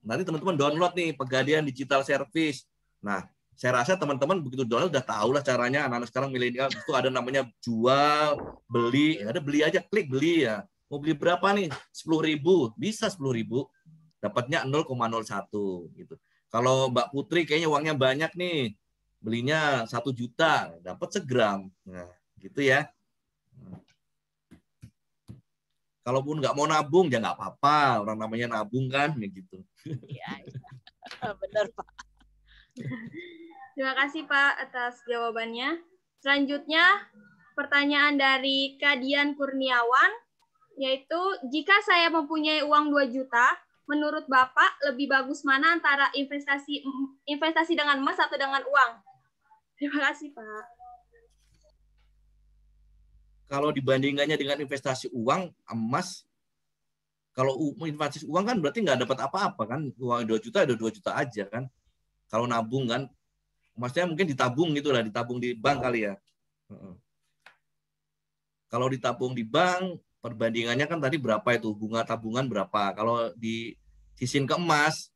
Nanti teman-teman download nih Pegadaian Digital Service. Nah, saya rasa teman-teman begitu download udah tahu lah caranya anak-anak sekarang milenial itu ada namanya jual, beli, ya ada beli aja klik beli ya. Mau beli berapa nih? Sepuluh ribu, bisa sepuluh ribu, dapatnya 0,01 gitu. Kalau Mbak Putri kayaknya uangnya banyak nih, belinya satu juta, dapat segram. Nah, gitu ya. Kalaupun nggak mau nabung ya nggak apa-apa. Orang namanya nabung kan gitu. Iya ya. *laughs* benar pak. Terima kasih pak atas jawabannya. Selanjutnya pertanyaan dari Kadian Kurniawan yaitu jika saya mempunyai uang 2 juta menurut bapak lebih bagus mana antara investasi investasi dengan emas atau dengan uang? Terima kasih pak. Kalau dibandingkannya dengan investasi uang emas kalau investasi uang kan berarti nggak dapat apa-apa kan? Uang 2 juta ada 2 juta aja kan? Kalau nabung kan? Maksudnya mungkin ditabung gitu lah ditabung di bank kali ya. Kalau ditabung di bank perbandingannya kan tadi berapa itu? Bunga tabungan berapa? Kalau di sisin ke emas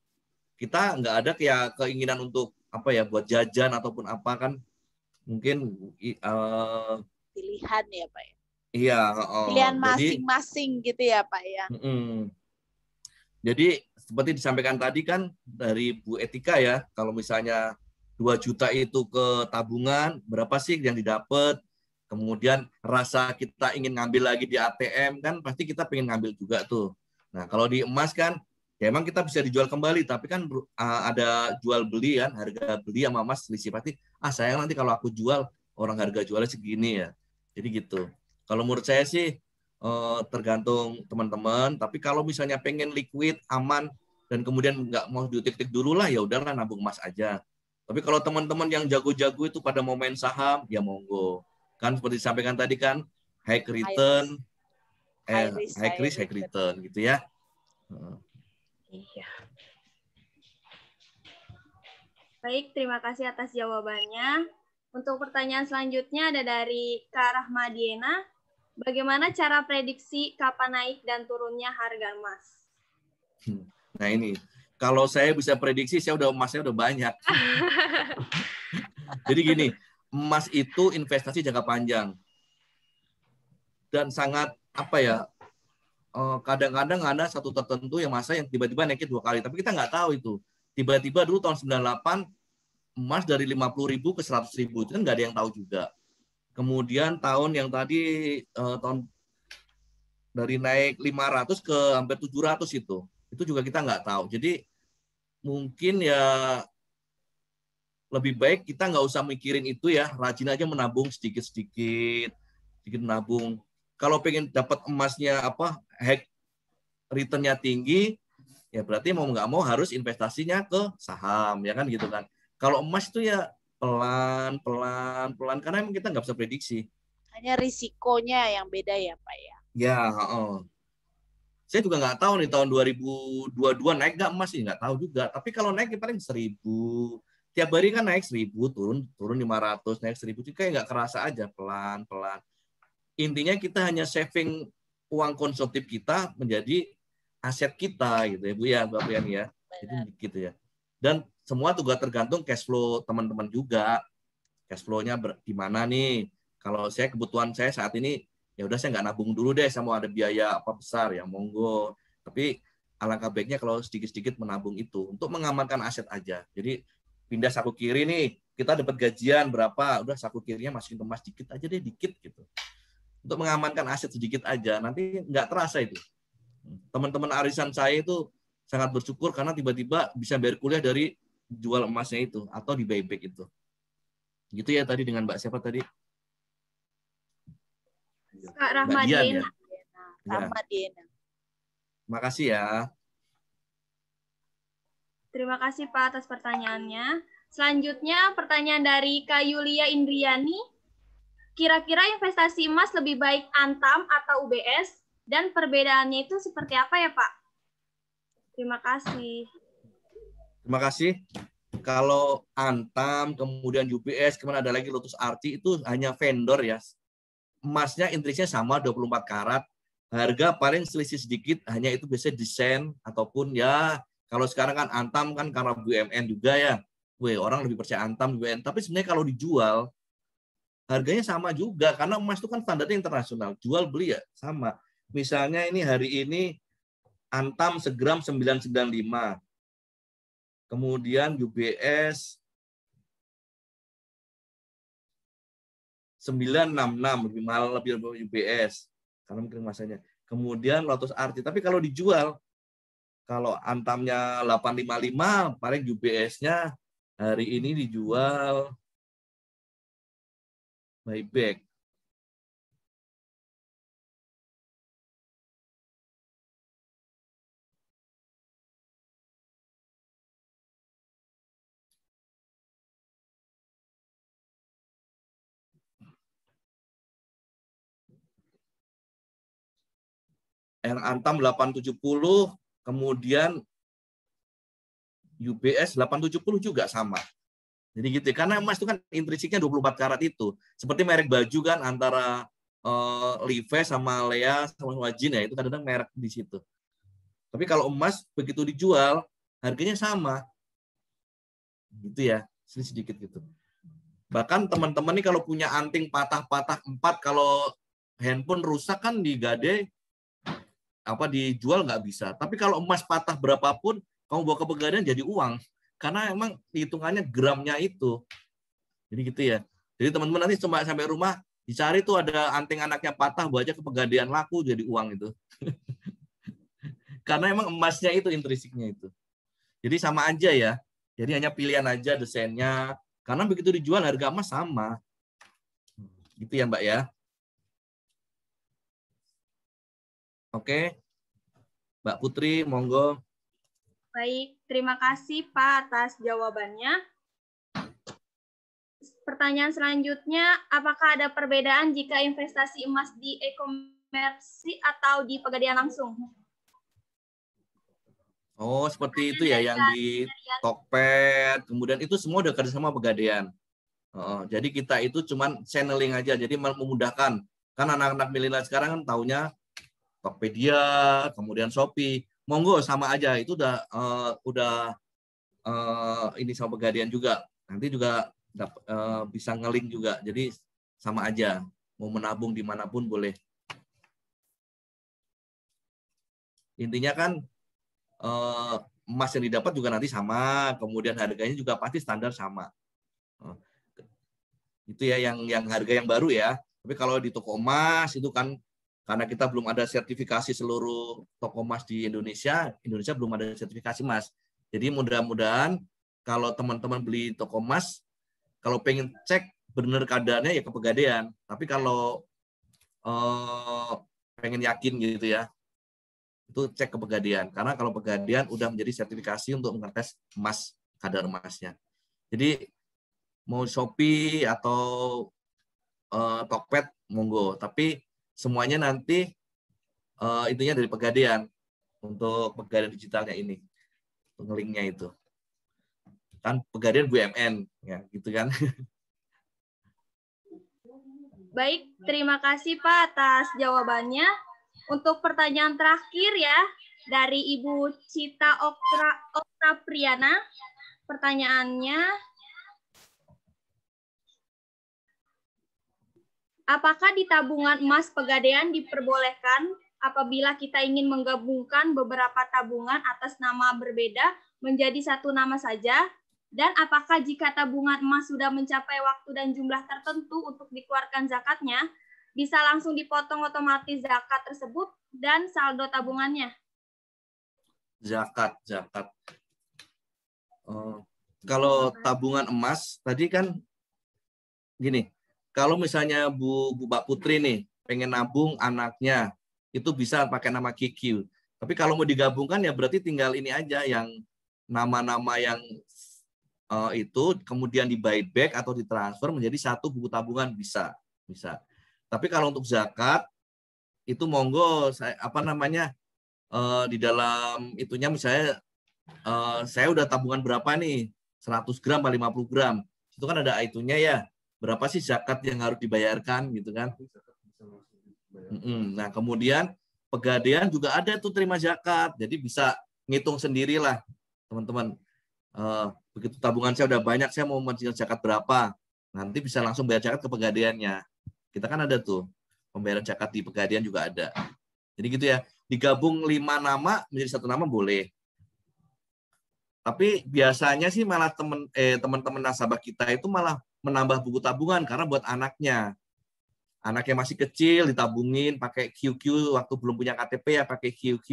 kita nggak ada kayak keinginan untuk apa ya buat jajan ataupun apa kan mungkin uh, pilihan ya Pak ya? Iya. Oh, pilihan masing-masing gitu ya Pak ya? Mm, jadi seperti disampaikan tadi kan dari Bu Etika ya, kalau misalnya 2 juta itu ke tabungan, berapa sih yang didapat? Kemudian rasa kita ingin ngambil lagi di ATM kan pasti kita pengen ngambil juga tuh. Nah kalau di emas kan ya emang kita bisa dijual kembali tapi kan uh, ada jual beli kan harga beli sama emas selisih pasti ah sayang nanti kalau aku jual orang harga jualnya segini ya jadi gitu. Kalau menurut saya sih eh, tergantung teman-teman. Tapi kalau misalnya pengen liquid, aman, dan kemudian nggak mau diutik-utik dulu lah, ya udahlah nabung emas aja. Tapi kalau teman-teman yang jago-jago itu pada mau main saham, ya monggo. Kan seperti disampaikan tadi kan, high return, high eh, risk, high, risk, high return gitu ya. Iya. Baik, terima kasih atas jawabannya. Untuk pertanyaan selanjutnya ada dari Kak Rahmadiena. Bagaimana cara prediksi kapan naik dan turunnya harga emas? Hmm. Nah ini, kalau saya bisa prediksi, saya udah emasnya udah banyak. *laughs* Jadi gini, emas itu investasi jangka panjang. dan sangat apa ya kadang-kadang ada satu tertentu yang masa yang tiba-tiba naiknya dua kali. Tapi kita nggak tahu itu. Tiba-tiba dulu tahun 98 emas dari 50 ribu ke 100 ribu. Itu kan nggak ada yang tahu juga. Kemudian tahun yang tadi eh, tahun dari naik 500 ke hampir 700 itu. Itu juga kita nggak tahu. Jadi mungkin ya lebih baik kita nggak usah mikirin itu ya. Rajin aja menabung sedikit sedikit sedikit menabung kalau pengen dapat emasnya apa hack returnnya tinggi ya berarti mau nggak mau harus investasinya ke saham ya kan gitu kan. Kalau emas itu ya pelan pelan pelan karena emang kita nggak bisa prediksi. Hanya risikonya yang beda ya Pak ya. ya oh. saya juga nggak tahu nih tahun 2022 naik nggak emas sih? Nggak tahu juga. Tapi kalau naik ya paling seribu. Tiap hari kan naik seribu turun turun 500 naik seribu. Itu kayak nggak kerasa aja pelan pelan intinya kita hanya saving uang konsumtif kita menjadi aset kita gitu ya Bu ya Mbak Priani ya. Itu gitu ya. Dan semua juga tergantung cash flow teman-teman juga. Cash flow-nya ber- gimana nih? Kalau saya kebutuhan saya saat ini ya udah saya nggak nabung dulu deh sama ada biaya apa besar ya monggo. Tapi alangkah baiknya kalau sedikit-sedikit menabung itu untuk mengamankan aset aja. Jadi pindah saku kiri nih, kita dapat gajian berapa, udah saku kirinya masukin ke emas dikit aja deh, dikit gitu untuk mengamankan aset sedikit aja nanti nggak terasa itu teman-teman arisan saya itu sangat bersyukur karena tiba-tiba bisa bayar kuliah dari jual emasnya itu atau di buyback itu gitu ya tadi dengan mbak siapa tadi Kak mbak Rahmadiana. Dian ya Ya. Rahmat Diana. makasih ya Terima kasih Pak atas pertanyaannya. Selanjutnya pertanyaan dari Kak Yulia Indriani. Kira-kira investasi emas lebih baik Antam atau UBS dan perbedaannya itu seperti apa ya Pak? Terima kasih. terima kasih. Kalau Antam kemudian UBS kemudian ada lagi Lotus Arti itu hanya vendor ya. Emasnya intrinsnya sama 24 karat. Harga paling selisih sedikit hanya itu biasanya desain ataupun ya kalau sekarang kan Antam kan karena BUMN juga ya. Weh, orang lebih percaya Antam BUMN tapi sebenarnya kalau dijual harganya sama juga karena emas itu kan standarnya internasional jual beli ya sama misalnya ini hari ini Antam segram 995 kemudian UBS 966 lebih mahal lebih UBS karena mungkin masanya. Kemudian Lotus Arti. Tapi kalau dijual kalau Antamnya 855 paling UBS-nya hari ini dijual buyback. yang Antam 870, kemudian UBS 870 juga sama. Jadi gitu ya. Karena emas itu kan intrinsiknya 24 karat itu. Seperti merek baju kan antara uh, Levi's sama Lea sama Wajin ya itu kadang-kadang merek di situ. Tapi kalau emas begitu dijual harganya sama. Gitu ya, sedikit sedikit gitu. Bahkan teman-teman nih kalau punya anting patah-patah empat kalau handphone rusak kan digade apa dijual nggak bisa. Tapi kalau emas patah berapapun, kamu bawa ke pegadaian jadi uang. Karena emang hitungannya gramnya itu. Jadi gitu ya. Jadi teman-teman nanti cuma sampai rumah dicari tuh ada anting anaknya patah, bawa aja ke pegadaian laku jadi uang itu. *laughs* Karena emang emasnya itu intrinsiknya itu. Jadi sama aja ya. Jadi hanya pilihan aja desainnya. Karena begitu dijual harga emas sama. Gitu ya Mbak ya. Oke. Mbak Putri, monggo. Baik, terima kasih Pak atas jawabannya. Pertanyaan selanjutnya, apakah ada perbedaan jika investasi emas di e-commerce atau di pegadaian langsung? Oh, seperti itu ya yang di Tokped, kemudian itu semua udah kerjasama pegadaian. Oh, jadi kita itu cuman channeling aja, jadi memudahkan. Kan anak-anak milenial sekarang kan taunya Tokopedia, kemudian Shopee monggo sama aja. Itu udah uh, udah uh, ini sama pegadaian juga. Nanti juga uh, bisa ngeling juga. Jadi sama aja. Mau menabung di mana pun boleh. Intinya kan uh, emas yang didapat juga nanti sama, kemudian harganya juga pasti standar sama. Oh, itu ya yang yang harga yang baru ya. Tapi kalau di toko emas itu kan karena kita belum ada sertifikasi seluruh toko emas di Indonesia, Indonesia belum ada sertifikasi emas. Jadi mudah-mudahan kalau teman-teman beli toko emas, kalau pengen cek benar keadaannya ya ke pegadaian. Tapi kalau eh, pengen yakin gitu ya, itu cek ke pegadaian. Karena kalau pegadaian udah menjadi sertifikasi untuk mengetes emas, kadar emasnya. Jadi mau Shopee atau uh, Tokped monggo, tapi semuanya nanti uh, intinya dari pegadaian untuk pegadaian digitalnya ini, pengelingnya itu. Kan pegadaian BUMN, ya gitu kan. *laughs* Baik, terima kasih Pak atas jawabannya. Untuk pertanyaan terakhir ya, dari Ibu Cita Okra, Okra Priana. Pertanyaannya, apakah di tabungan emas pegadaian diperbolehkan apabila kita ingin menggabungkan beberapa tabungan atas nama berbeda menjadi satu nama saja? Dan apakah jika tabungan emas sudah mencapai waktu dan jumlah tertentu untuk dikeluarkan zakatnya, bisa langsung dipotong otomatis zakat tersebut dan saldo tabungannya? Zakat, zakat. Uh, kalau tabungan emas tadi kan gini, kalau misalnya Bu, Bu Mbak Putri nih pengen nabung anaknya, itu bisa pakai nama QQ. Tapi kalau mau digabungkan ya berarti tinggal ini aja yang nama-nama yang uh, itu kemudian di buyback atau ditransfer menjadi satu buku tabungan bisa, bisa. Tapi kalau untuk zakat itu monggo saya apa namanya uh, di dalam itunya misalnya uh, saya udah tabungan berapa nih 100 gram atau 50 gram itu kan ada itunya ya berapa sih zakat yang harus dibayarkan gitu kan. Nah kemudian pegadaian juga ada tuh terima zakat, jadi bisa ngitung sendirilah teman-teman. Uh, begitu tabungan saya udah banyak, saya mau mencicil zakat berapa, nanti bisa langsung bayar zakat ke pegadaiannya. Kita kan ada tuh pembayaran zakat di pegadaian juga ada. Jadi gitu ya, digabung lima nama menjadi satu nama boleh. Tapi biasanya sih malah teman eh teman-teman nasabah kita itu malah menambah buku tabungan karena buat anaknya. Anaknya masih kecil ditabungin pakai QQ waktu belum punya KTP ya pakai QQ.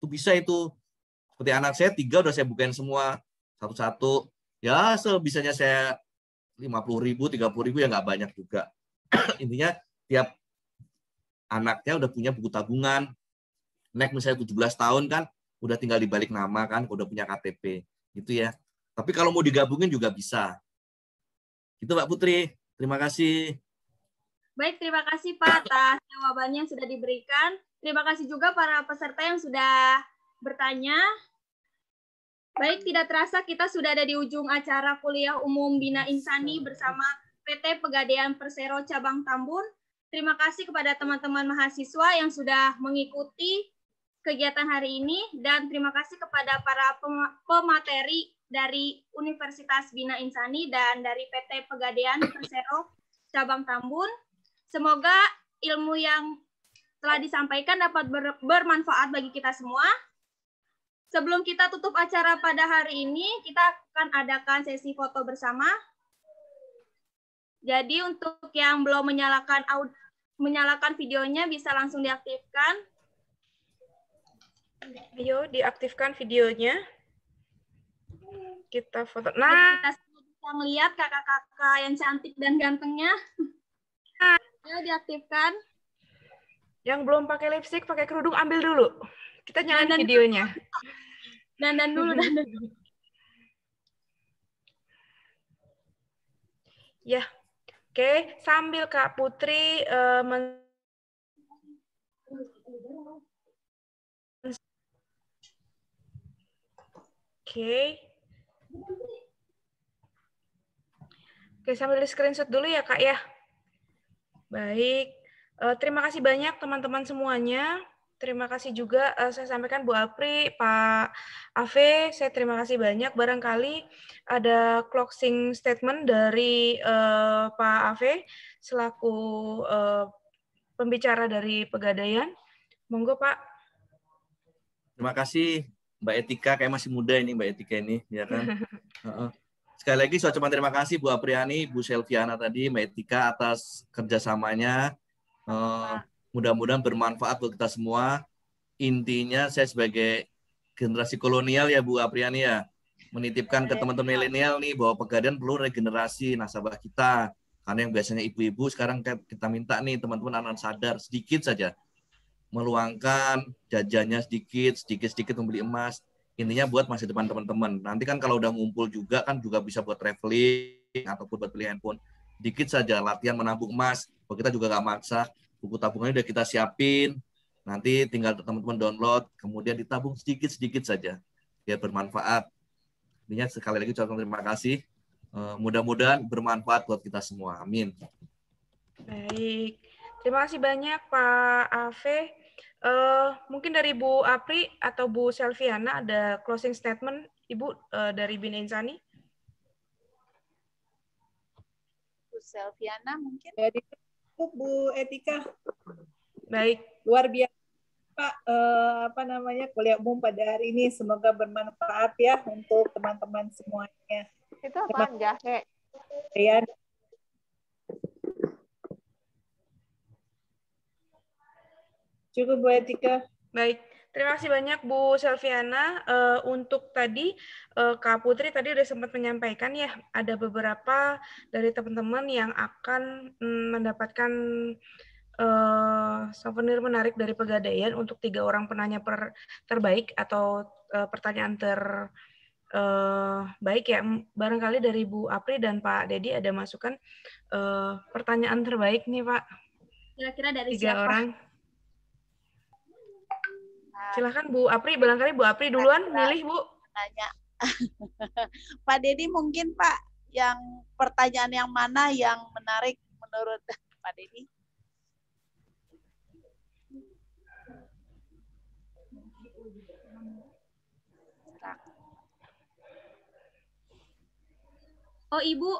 Itu bisa itu. Seperti anak saya tiga udah saya bukain semua satu-satu. Ya sebisanya saya lima puluh ribu, tiga puluh ribu ya nggak banyak juga. *clears throat* Intinya tiap anaknya udah punya buku tabungan. Next misalnya 17 tahun kan udah tinggal dibalik nama kan, udah punya KTP gitu ya. Tapi kalau mau digabungin juga bisa. Itu Pak Putri. Terima kasih. Baik, terima kasih Pak atas jawabannya yang sudah diberikan. Terima kasih juga para peserta yang sudah bertanya. Baik, tidak terasa kita sudah ada di ujung acara kuliah umum Bina Insani bersama PT Pegadaian Persero Cabang Tambun. Terima kasih kepada teman-teman mahasiswa yang sudah mengikuti kegiatan hari ini dan terima kasih kepada para pemateri dari Universitas Bina Insani dan dari PT Pegadaian Persero Cabang Tambun. Semoga ilmu yang telah disampaikan dapat ber bermanfaat bagi kita semua. Sebelum kita tutup acara pada hari ini, kita akan adakan sesi foto bersama. Jadi untuk yang belum menyalakan menyalakan videonya bisa langsung diaktifkan. Ayo diaktifkan videonya kita foto. Nah, kita bisa melihat kakak-kakak yang cantik dan gantengnya. Ayo diaktifkan. Yang belum pakai lipstick, pakai kerudung ambil dulu. Kita nyalain dan videonya. Dan dan dulu *laughs* dan dulu. Ya. Oke, sambil Kak Putri uh, men Oke. Okay. Oke, sambil di screenshot dulu ya, Kak ya. Baik. Uh, terima kasih banyak teman-teman semuanya. Terima kasih juga uh, saya sampaikan Bu Apri, Pak Ave, saya terima kasih banyak. Barangkali ada closing statement dari uh, Pak Ave selaku uh, pembicara dari Pegadaian. Monggo Pak. Terima kasih Mbak Etika, kayak masih muda ini Mbak Etika ini, ya kan? *laughs* Sekali lagi saya cuma terima kasih Bu Apriani, Bu Selviana tadi, Mbak Etika atas kerjasamanya. Uh, mudah-mudahan bermanfaat buat kita semua. Intinya saya sebagai generasi kolonial ya Bu Apriani ya, menitipkan ke teman-teman milenial nih bahwa Pegadaian perlu regenerasi nasabah kita. Karena yang biasanya ibu-ibu sekarang kita minta nih teman-teman anak sadar sedikit saja meluangkan jajannya sedikit, sedikit-sedikit membeli emas. Intinya buat masa depan teman-teman. Nanti kan kalau udah ngumpul juga kan juga bisa buat traveling ataupun buat beli handphone. Dikit saja latihan menabung emas. Kita juga nggak maksa, buku tabungannya udah kita siapin. Nanti tinggal teman-teman download, kemudian ditabung sedikit-sedikit saja. Biar bermanfaat. Intinya sekali lagi ucapkan terima kasih. Eh, mudah-mudahan bermanfaat buat kita semua. Amin. Baik. Terima kasih banyak Pak Ave. Uh, mungkin dari Bu Apri atau Bu Selviana ada closing statement Ibu uh, dari Bina Insani. Bu Selviana mungkin. Dari Bu Etika. Baik. Luar biasa Pak uh, apa namanya kuliah umum pada hari ini semoga bermanfaat ya untuk teman-teman semuanya. Itu apa jahe? Ya. Cukup Bu Etika. Baik. Terima kasih banyak Bu Selviana. Uh, untuk tadi uh, Kak Putri tadi sudah sempat menyampaikan ya ada beberapa dari teman-teman yang akan mm, mendapatkan uh, souvenir menarik dari Pegadaian untuk tiga orang penanya per, terbaik atau uh, pertanyaan ter uh, baik ya. Barangkali dari Bu Apri dan Pak Dedi ada masukan uh, pertanyaan terbaik nih Pak. Kira-kira dari tiga siapa? orang. Silahkan Bu Apri, barangkali Bu Apri duluan milih Bu. Nanya. *laughs* Pak Dedi mungkin Pak yang pertanyaan yang mana yang menarik menurut *laughs* Pak Dedi? Oh Ibu,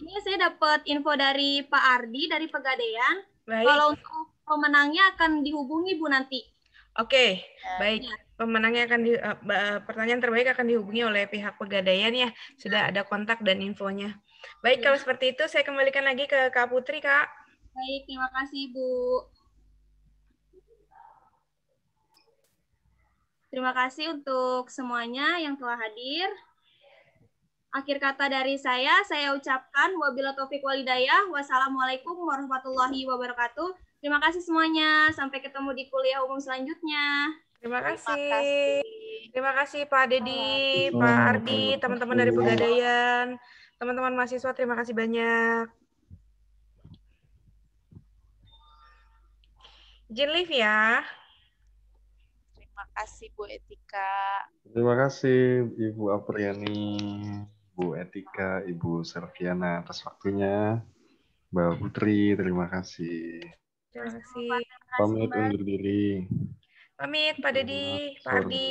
ini saya dapat info dari Pak Ardi dari Pegadaian. Baik. Kalau untuk pemenangnya akan dihubungi Bu nanti. Oke, baik. Pemenangnya akan di, uh, pertanyaan terbaik akan dihubungi oleh pihak Pegadaian ya. Sudah ada kontak dan infonya. Baik, kalau seperti itu saya kembalikan lagi ke Kak Putri, Kak. Baik, terima kasih Bu. Terima kasih untuk semuanya yang telah hadir. Akhir kata dari saya, saya ucapkan wabila taufik walidayah. Wassalamualaikum warahmatullahi wabarakatuh. Terima kasih semuanya. Sampai ketemu di kuliah umum selanjutnya. Terima kasih. Terima kasih Pak Dedi, Pak Ardi, teman-teman dari Pegadaian, teman-teman mahasiswa, terima kasih banyak. Izin live ya. Terima kasih Bu Etika. Terima kasih Ibu Apriani, Bu Etika, Ibu Serviana atas waktunya. Mbak Putri, terima kasih. Terima kasih. Pamit undur diri. Pamit Pak Dedi, Pak Ardi.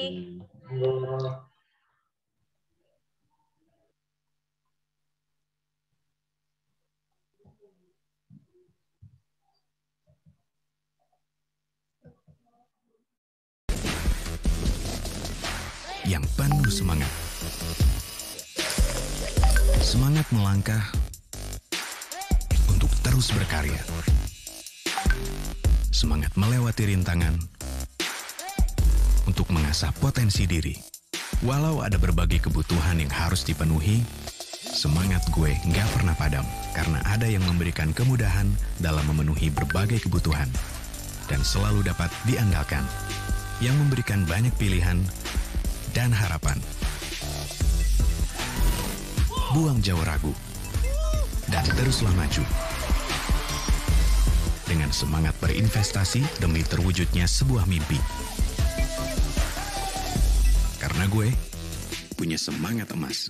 yang penuh semangat. Semangat melangkah untuk terus berkarya. Semangat melewati rintangan untuk mengasah potensi diri. Walau ada berbagai kebutuhan yang harus dipenuhi, semangat gue nggak pernah padam karena ada yang memberikan kemudahan dalam memenuhi berbagai kebutuhan dan selalu dapat diandalkan yang memberikan banyak pilihan dan harapan. Buang jauh ragu dan teruslah maju. Dengan semangat berinvestasi demi terwujudnya sebuah mimpi. Karena gue punya semangat emas.